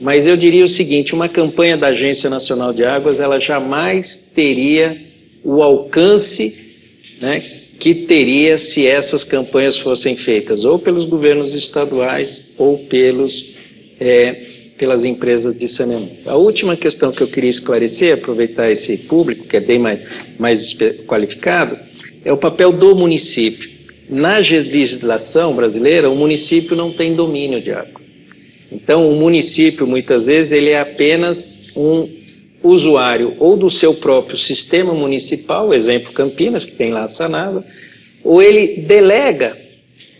mas eu diria o seguinte, uma campanha da Agência Nacional de Águas, ela jamais teria o alcance né, que teria se essas campanhas fossem feitas ou pelos governos estaduais ou pelos, é, pelas empresas de saneamento. A última questão que eu queria esclarecer, aproveitar esse público, que é bem mais, mais qualificado, é o papel do município. Na legislação brasileira, o município não tem domínio de água. Então, o município, muitas vezes, ele é apenas um usuário ou do seu próprio sistema municipal, exemplo Campinas, que tem lá a Sanava, ou ele delega,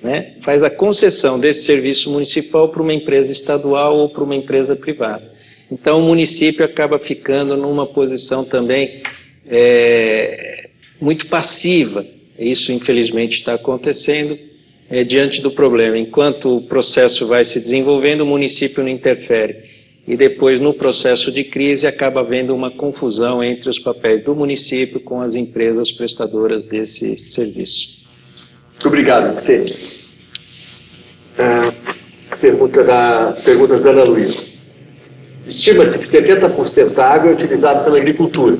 né, faz a concessão desse serviço municipal para uma empresa estadual ou para uma empresa privada. Então, o município acaba ficando numa posição também é, muito passiva isso, infelizmente, está acontecendo é, diante do problema. Enquanto o processo vai se desenvolvendo, o município não interfere. E depois, no processo de crise, acaba havendo uma confusão entre os papéis do município com as empresas prestadoras desse serviço. Muito obrigado, Vicente. É, pergunta da, perguntas da Ana Luísa. Estima-se que 70% da água é utilizada pela agricultura.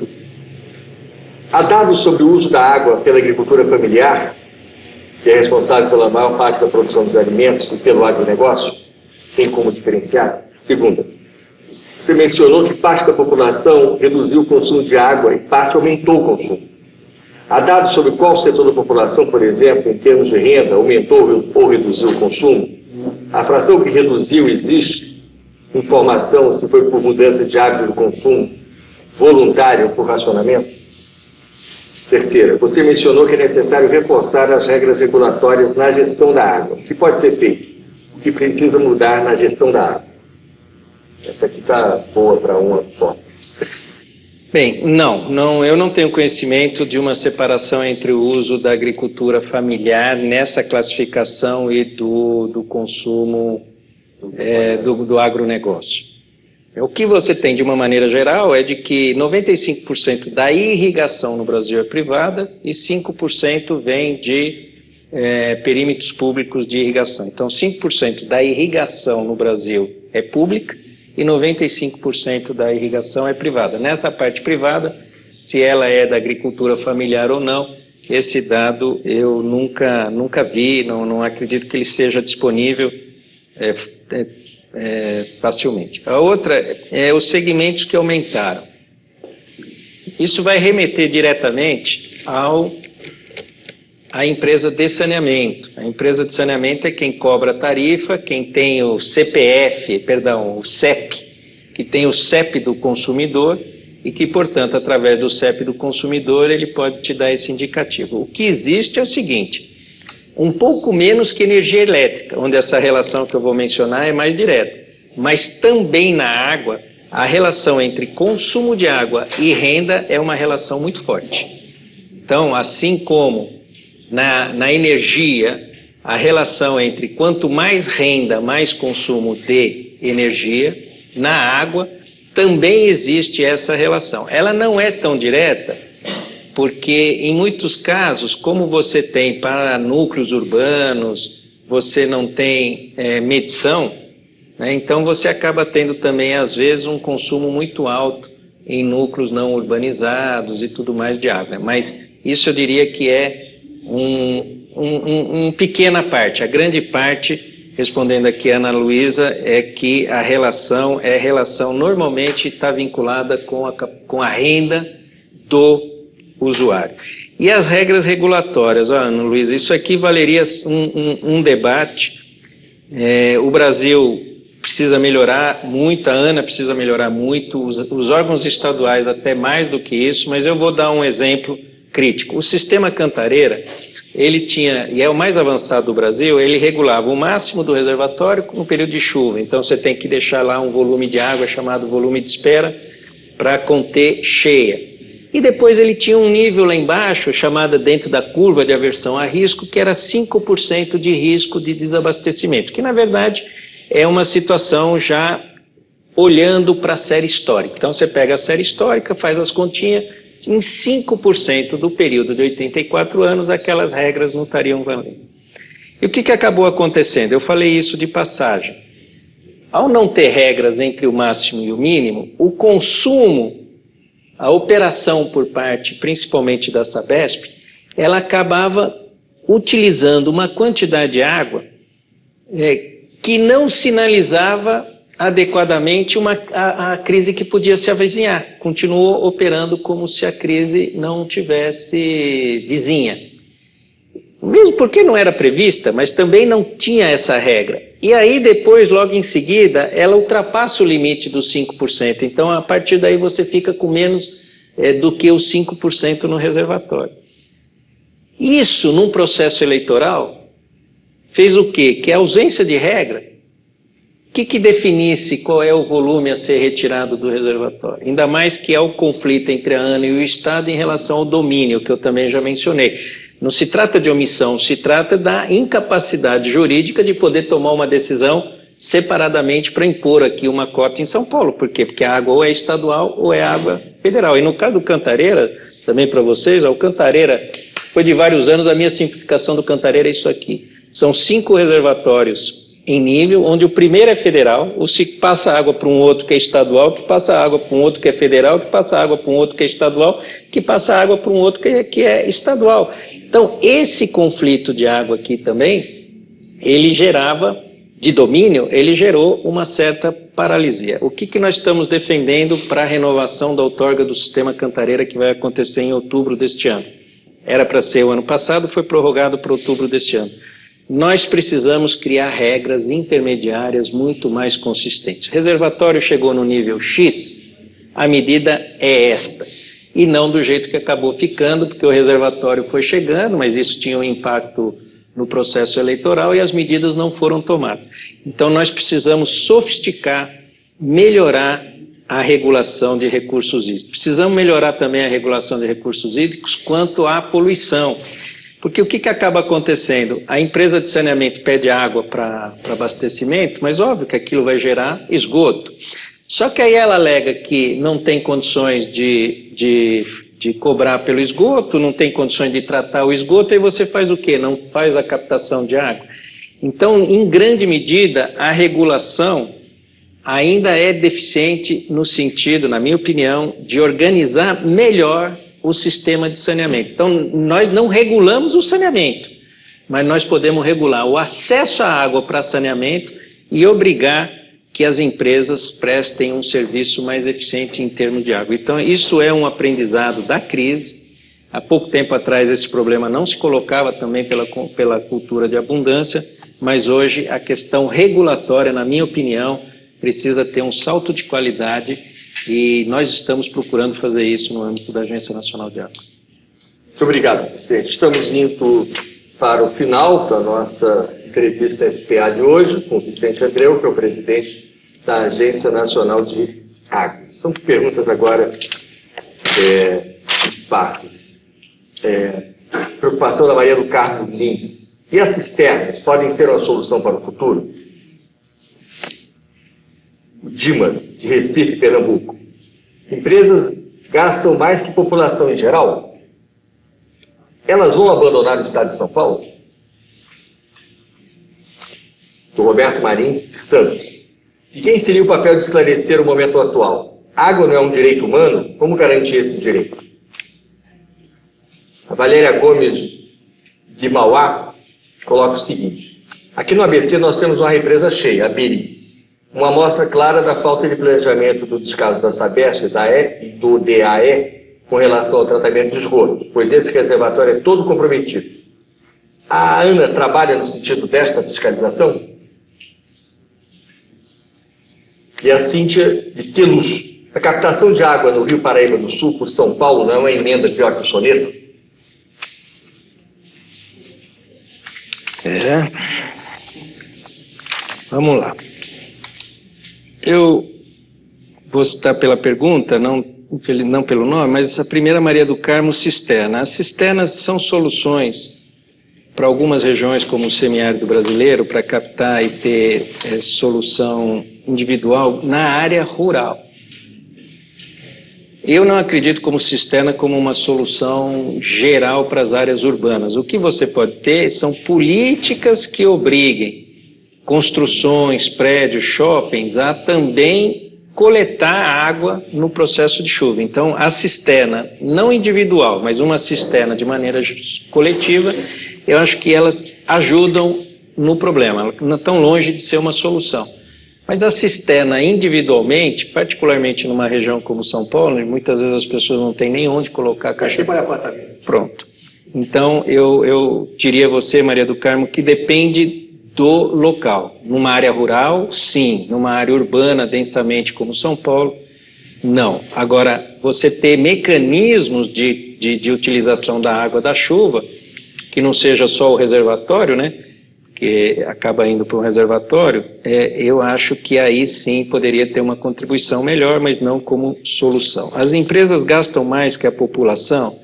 Há dados sobre o uso da água pela agricultura familiar, que é responsável pela maior parte da produção dos alimentos, e pelo agronegócio? Tem como diferenciar? Segunda, você mencionou que parte da população reduziu o consumo de água e parte aumentou o consumo. Há dados sobre qual setor da população, por exemplo, em termos de renda, aumentou ou reduziu o consumo? A fração que reduziu existe? Informação se foi por mudança de hábito do consumo voluntário ou por racionamento? Terceira, você mencionou que é necessário reforçar as regras regulatórias na gestão da água. O que pode ser feito? O que precisa mudar na gestão da água? Essa aqui está boa para uma foto. Bem, não, não, eu não tenho conhecimento de uma separação entre o uso da agricultura familiar nessa classificação e do, do consumo é, do, do agronegócio. O que você tem de uma maneira geral é de que 95% da irrigação no Brasil é privada e 5% vem de é, perímetros públicos de irrigação. Então, 5% da irrigação no Brasil é pública e 95% da irrigação é privada. Nessa parte privada, se ela é da agricultura familiar ou não, esse dado eu nunca, nunca vi, não, não acredito que ele seja disponível é, é, é, facilmente. A outra é os segmentos que aumentaram. Isso vai remeter diretamente ao a empresa de saneamento. A empresa de saneamento é quem cobra a tarifa, quem tem o CPF, perdão, o CEP, que tem o CEP do consumidor e que, portanto, através do CEP do consumidor, ele pode te dar esse indicativo. O que existe é o seguinte: um pouco menos que energia elétrica, onde essa relação que eu vou mencionar é mais direta, mas também na água, a relação entre consumo de água e renda é uma relação muito forte. Então, assim como na, na energia a relação entre quanto mais renda, mais consumo de energia, na água também existe essa relação. Ela não é tão direta, porque em muitos casos, como você tem para núcleos urbanos, você não tem é, medição, né, então você acaba tendo também, às vezes, um consumo muito alto em núcleos não urbanizados e tudo mais de água. Mas isso eu diria que é um, um, um, pequena parte. A grande parte, respondendo aqui a Ana Luísa, é que a relação é relação normalmente está vinculada com a, com a renda do usuário. E as regras regulatórias, ó, Ana Luísa, isso aqui valeria um, um, debate. É, o Brasil precisa melhorar muito, a ANA precisa melhorar muito, os, os órgãos estaduais até mais do que isso, mas eu vou dar um exemplo crítico. O sistema Cantareira, ele tinha, e é o mais avançado do Brasil, ele regulava o máximo do reservatório no período de chuva. Então você tem que deixar lá um volume de água chamado volume de espera para conter cheia. E depois ele tinha um nível lá embaixo, chamada dentro da curva de aversão a risco, que era 5% de risco de desabastecimento, que na verdade é uma situação já olhando para a série histórica. Então você pega a série histórica, faz as continhas, em 5% do período de 84 anos, aquelas regras não estariam valendo. E o que, que acabou acontecendo? Eu falei isso de passagem. Ao não ter regras entre o máximo e o mínimo, o consumo, a operação por parte, principalmente da Sabesp, ela acabava utilizando uma quantidade de água é, que não sinalizava adequadamente uma, a, a, crise que podia se avizinhar. Continuou operando como se a crise não tivesse vizinha. Mesmo porque não era prevista, mas também não tinha essa regra. E aí, depois, logo em seguida, ela ultrapassa o limite dos 5%. Então, a partir daí, você fica com menos é, do que os 5% no reservatório. Isso, num processo eleitoral, fez o quê? Que a ausência de regra que, que definisse qual é o volume a ser retirado do reservatório? Ainda mais que é o conflito entre a ANA e o Estado em relação ao domínio, que eu também já mencionei. Não se trata de omissão, se trata da incapacidade jurídica de poder tomar uma decisão separadamente para impor aqui uma cota em São Paulo. Por quê? Porque a água ou é estadual ou é água federal. E no caso do Cantareira, também para vocês, o Cantareira foi de vários anos, a minha simplificação do Cantareira é isso aqui. São cinco reservatórios em nível, onde o primeiro é federal, o se passa água para um outro que é estadual, que passa água para um outro que é federal, que passa água para um outro que é estadual, que passa água para um outro que é, que é estadual. Então, esse conflito de água aqui também, ele gerava, de domínio, ele gerou uma certa paralisia. O que, que nós estamos defendendo para a renovação da outorga do sistema Cantareira que vai acontecer em outubro deste ano? Era para ser o ano passado, foi prorrogado para outubro deste ano nós precisamos criar regras intermediárias muito mais consistentes. O reservatório chegou no nível X, a medida é esta. E não do jeito que acabou ficando, porque o reservatório foi chegando, mas isso tinha um impacto no processo eleitoral e as medidas não foram tomadas. Então nós precisamos sofisticar, melhorar a regulação de recursos hídricos. Precisamos melhorar também a regulação de recursos hídricos quanto à poluição. Porque o que, que acaba acontecendo? A empresa de saneamento pede água para abastecimento, mas óbvio que aquilo vai gerar esgoto. Só que aí ela alega que não tem condições de, de, de cobrar pelo esgoto, não tem condições de tratar o esgoto, e você faz o quê? Não faz a captação de água. Então, em grande medida, a regulação ainda é deficiente no sentido, na minha opinião, de organizar melhor o sistema de saneamento. Então, nós não regulamos o saneamento, mas nós podemos regular o acesso à água para saneamento e obrigar que as empresas prestem um serviço mais eficiente em termos de água. Então, isso é um aprendizado da crise. Há pouco tempo atrás, esse problema não se colocava também pela, pela cultura de abundância, mas hoje a questão regulatória, na minha opinião, precisa ter um salto de qualidade e nós estamos procurando fazer isso no âmbito da Agência Nacional de Água. Muito obrigado, Vicente. Estamos indo para o final da nossa entrevista FPA de hoje com o Vicente Andreu, que é o presidente da Agência Nacional de Água. São perguntas agora é, esparsas. É, preocupação da Maria do Carmo Lins. E as cisternas podem ser uma solução para o futuro? Dimas, de Recife, Pernambuco. Empresas gastam mais que população em geral? Elas vão abandonar o estado de São Paulo? do Roberto Marins de Santos. E quem seria o papel de esclarecer o momento atual? Água não é um direito humano? Como garantir esse direito? A Valéria Gomes de Mauá coloca o seguinte: aqui no ABC nós temos uma represa cheia, a Beris. Uma amostra clara da falta de planejamento do descaso da Sabesp da e do DAE com relação ao tratamento do esgoto, pois esse reservatório é todo comprometido. A ANA trabalha no sentido desta fiscalização? e a Cíntia de Queluz. A captação de água no Rio Paraíba do Sul por São Paulo não é uma emenda pior que o soneto? É. Vamos lá. Eu vou citar pela pergunta, não, não pelo nome, mas a primeira Maria do Carmo cisterna. As cisternas são soluções para algumas regiões, como o semiárido brasileiro, para captar e ter é, solução individual na área rural. Eu não acredito como cisterna como uma solução geral para as áreas urbanas. O que você pode ter são políticas que obriguem construções, prédios, shoppings a também coletar água no processo de chuva. Então, a cisterna, não individual, mas uma cisterna de maneira coletiva, eu acho que elas ajudam no problema, não estão longe de ser uma solução. Mas a cisterna individualmente, particularmente numa região como São Paulo, muitas vezes as pessoas não têm nem onde colocar a caixa. Pronto. Então, eu, eu diria a você, Maria do Carmo, que depende do local. Numa área rural, sim. Numa área urbana, densamente como São Paulo, não. Agora, você ter mecanismos de, de, de utilização da água da chuva, que não seja só o reservatório, né? Que acaba indo para um reservatório, é, eu acho que aí sim poderia ter uma contribuição melhor, mas não como solução. As empresas gastam mais que a população?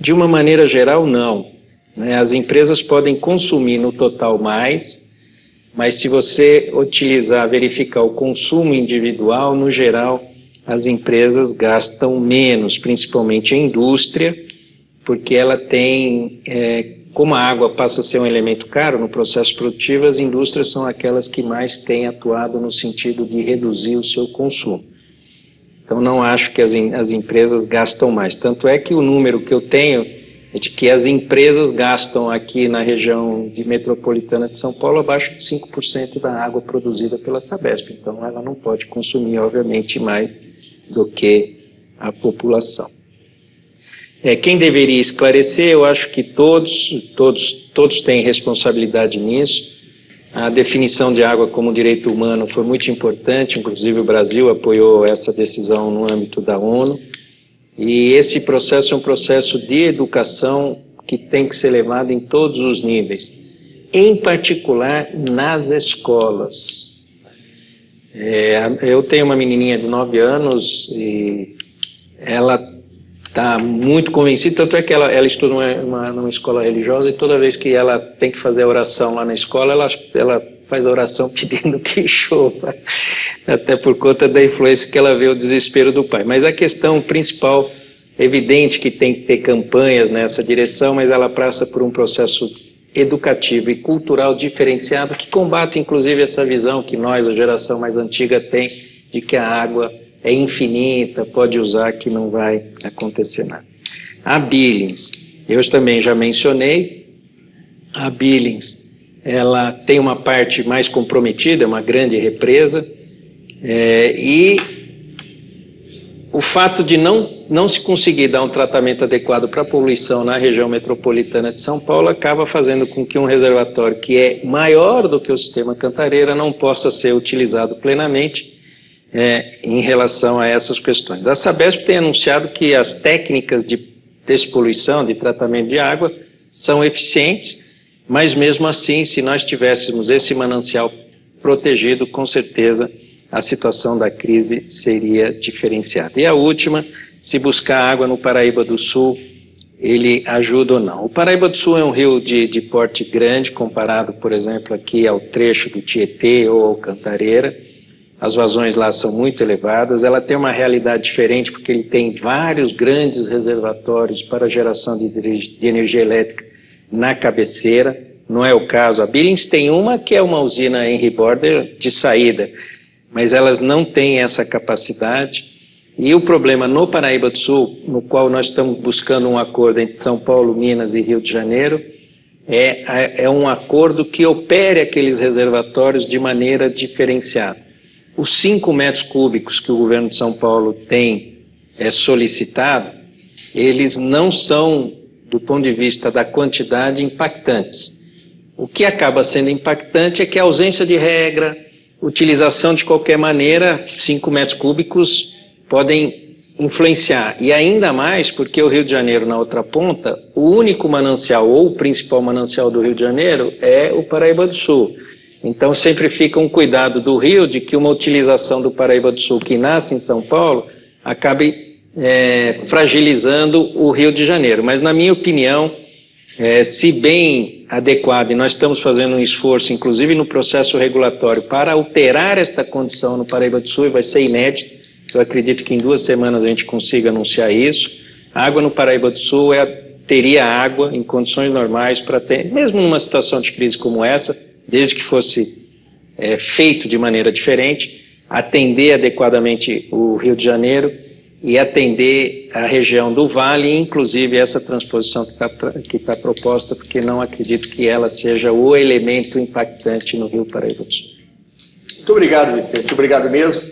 De uma maneira geral, não. Né? As empresas podem consumir no total mais, mas se você utilizar, verificar o consumo individual, no geral, as empresas gastam menos, principalmente a indústria, porque ela tem é, como a água passa a ser um elemento caro no processo produtivo, as indústrias são aquelas que mais têm atuado no sentido de reduzir o seu consumo. Então, não acho que as, as empresas gastam mais. Tanto é que o número que eu tenho de que as empresas gastam aqui na região de metropolitana de São Paulo abaixo de 5% da água produzida pela Sabesp. Então, ela não pode consumir, obviamente, mais do que a população. É, quem deveria esclarecer, eu acho que todos, todos, todos têm responsabilidade nisso. A definição de água como direito humano foi muito importante, inclusive o Brasil apoiou essa decisão no âmbito da ONU. E esse processo é um processo de educação que tem que ser levado em todos os níveis, em particular nas escolas. É, eu tenho uma menininha de 9 anos e ela está muito convencida, tanto é que ela, ela estuda numa, numa, escola religiosa e toda vez que ela tem que fazer a oração lá na escola, ela, ela faz oração <laughs> pedindo que chova, até por conta da influência que ela vê o desespero do pai. Mas a questão principal, evidente que tem que ter campanhas nessa direção, mas ela passa por um processo educativo e cultural diferenciado que combate inclusive essa visão que nós, a geração mais antiga, tem de que a água é infinita, pode usar que não vai acontecer nada. A Billings, eu também já mencionei, a Billings, ela tem uma parte mais comprometida, é uma grande represa, é, e o fato de não, não se conseguir dar um tratamento adequado para a poluição na região metropolitana de São Paulo acaba fazendo com que um reservatório que é maior do que o sistema Cantareira não possa ser utilizado plenamente é, em relação a essas questões. A Sabesp tem anunciado que as técnicas de despoluição, de tratamento de água, são eficientes, mas mesmo assim, se nós tivéssemos esse manancial protegido, com certeza a situação da crise seria diferenciada. E a última, se buscar água no Paraíba do Sul, ele ajuda ou não. O Paraíba do Sul é um rio de, de porte grande, comparado, por exemplo, aqui ao trecho do Tietê ou ao Cantareira, as vazões lá são muito elevadas, ela tem uma realidade diferente porque ele tem vários grandes reservatórios para geração de, de energia elétrica na cabeceira, não é o caso. A Billings tem uma que é uma usina Henry Border de saída, mas elas não têm essa capacidade. E o problema no Paraíba do Sul, no qual nós estamos buscando um acordo entre São Paulo, Minas e Rio de Janeiro, é, é um acordo que opere aqueles reservatórios de maneira diferenciada. Os 5 metros cúbicos que o governo de São Paulo tem é, solicitado, eles não são, do ponto de vista da quantidade, impactantes. O que acaba sendo impactante é que a ausência de regra, utilização de qualquer maneira, 5 metros cúbicos podem influenciar. E ainda mais porque o Rio de Janeiro, na outra ponta, o único manancial ou o principal manancial do Rio de Janeiro é o Paraíba do Sul. Então sempre fica um cuidado do Rio de que uma utilização do Paraíba do Sul que nasce em São Paulo acabe é, fragilizando o Rio de Janeiro. Mas na minha opinião, é, se bem adequado, e nós estamos fazendo um esforço, inclusive no processo regulatório, para alterar esta condição no Paraíba do Sul, e vai ser inédito, eu acredito que em duas semanas a gente consiga anunciar isso. A água no Paraíba do Sul é, teria água em condições normais para ter, mesmo numa situação de crise como essa, desde que fosse é, feito de maneira diferente, atender adequadamente o Rio de Janeiro e atender a região do Vale, inclusive essa transposição que está tá proposta, porque não acredito que ela seja o elemento impactante no Rio Sul. Muito obrigado, Vicente. Obrigado mesmo.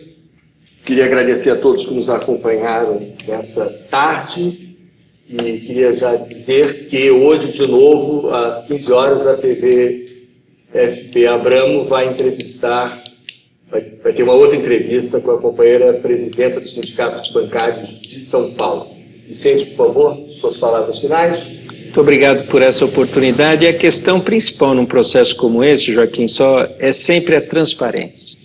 Queria agradecer a todos que nos acompanharam nessa tarde e queria já dizer que hoje, de novo, às 15 horas, a TV FP Abramo vai entrevistar, vai, vai, ter uma outra entrevista com a companheira presidenta do Sindicato dos Bancários de São Paulo. Vicente, por favor, suas palavras finais. Muito obrigado por essa oportunidade. A questão principal num processo como esse, Joaquim, só é sempre a transparência.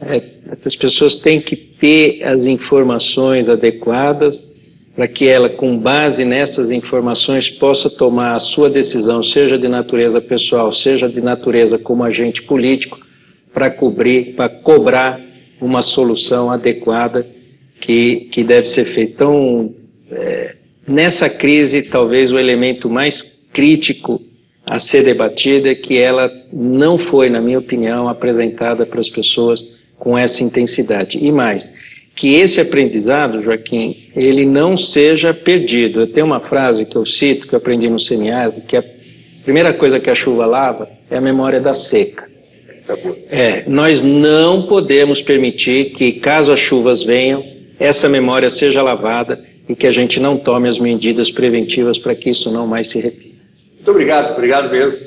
É, as pessoas têm que ter as informações adequadas para que ela, com base nessas informações, possa tomar a sua decisão, seja de natureza pessoal, seja de natureza como agente político, para cobrir, para cobrar uma solução adequada que, que deve ser feita. Então, é, nessa crise, talvez o elemento mais crítico a ser debatido é que ela não foi, na minha opinião, apresentada para as pessoas com essa intensidade. E mais, que esse aprendizado, Joaquim, ele não seja perdido. Eu tenho uma frase que eu cito, que eu aprendi no seminário, que a primeira coisa que a chuva lava é a memória da seca. É, nós não podemos permitir que, caso as chuvas venham, essa memória seja lavada e que a gente não tome as medidas preventivas para que isso não mais se repita. Muito obrigado, obrigado mesmo.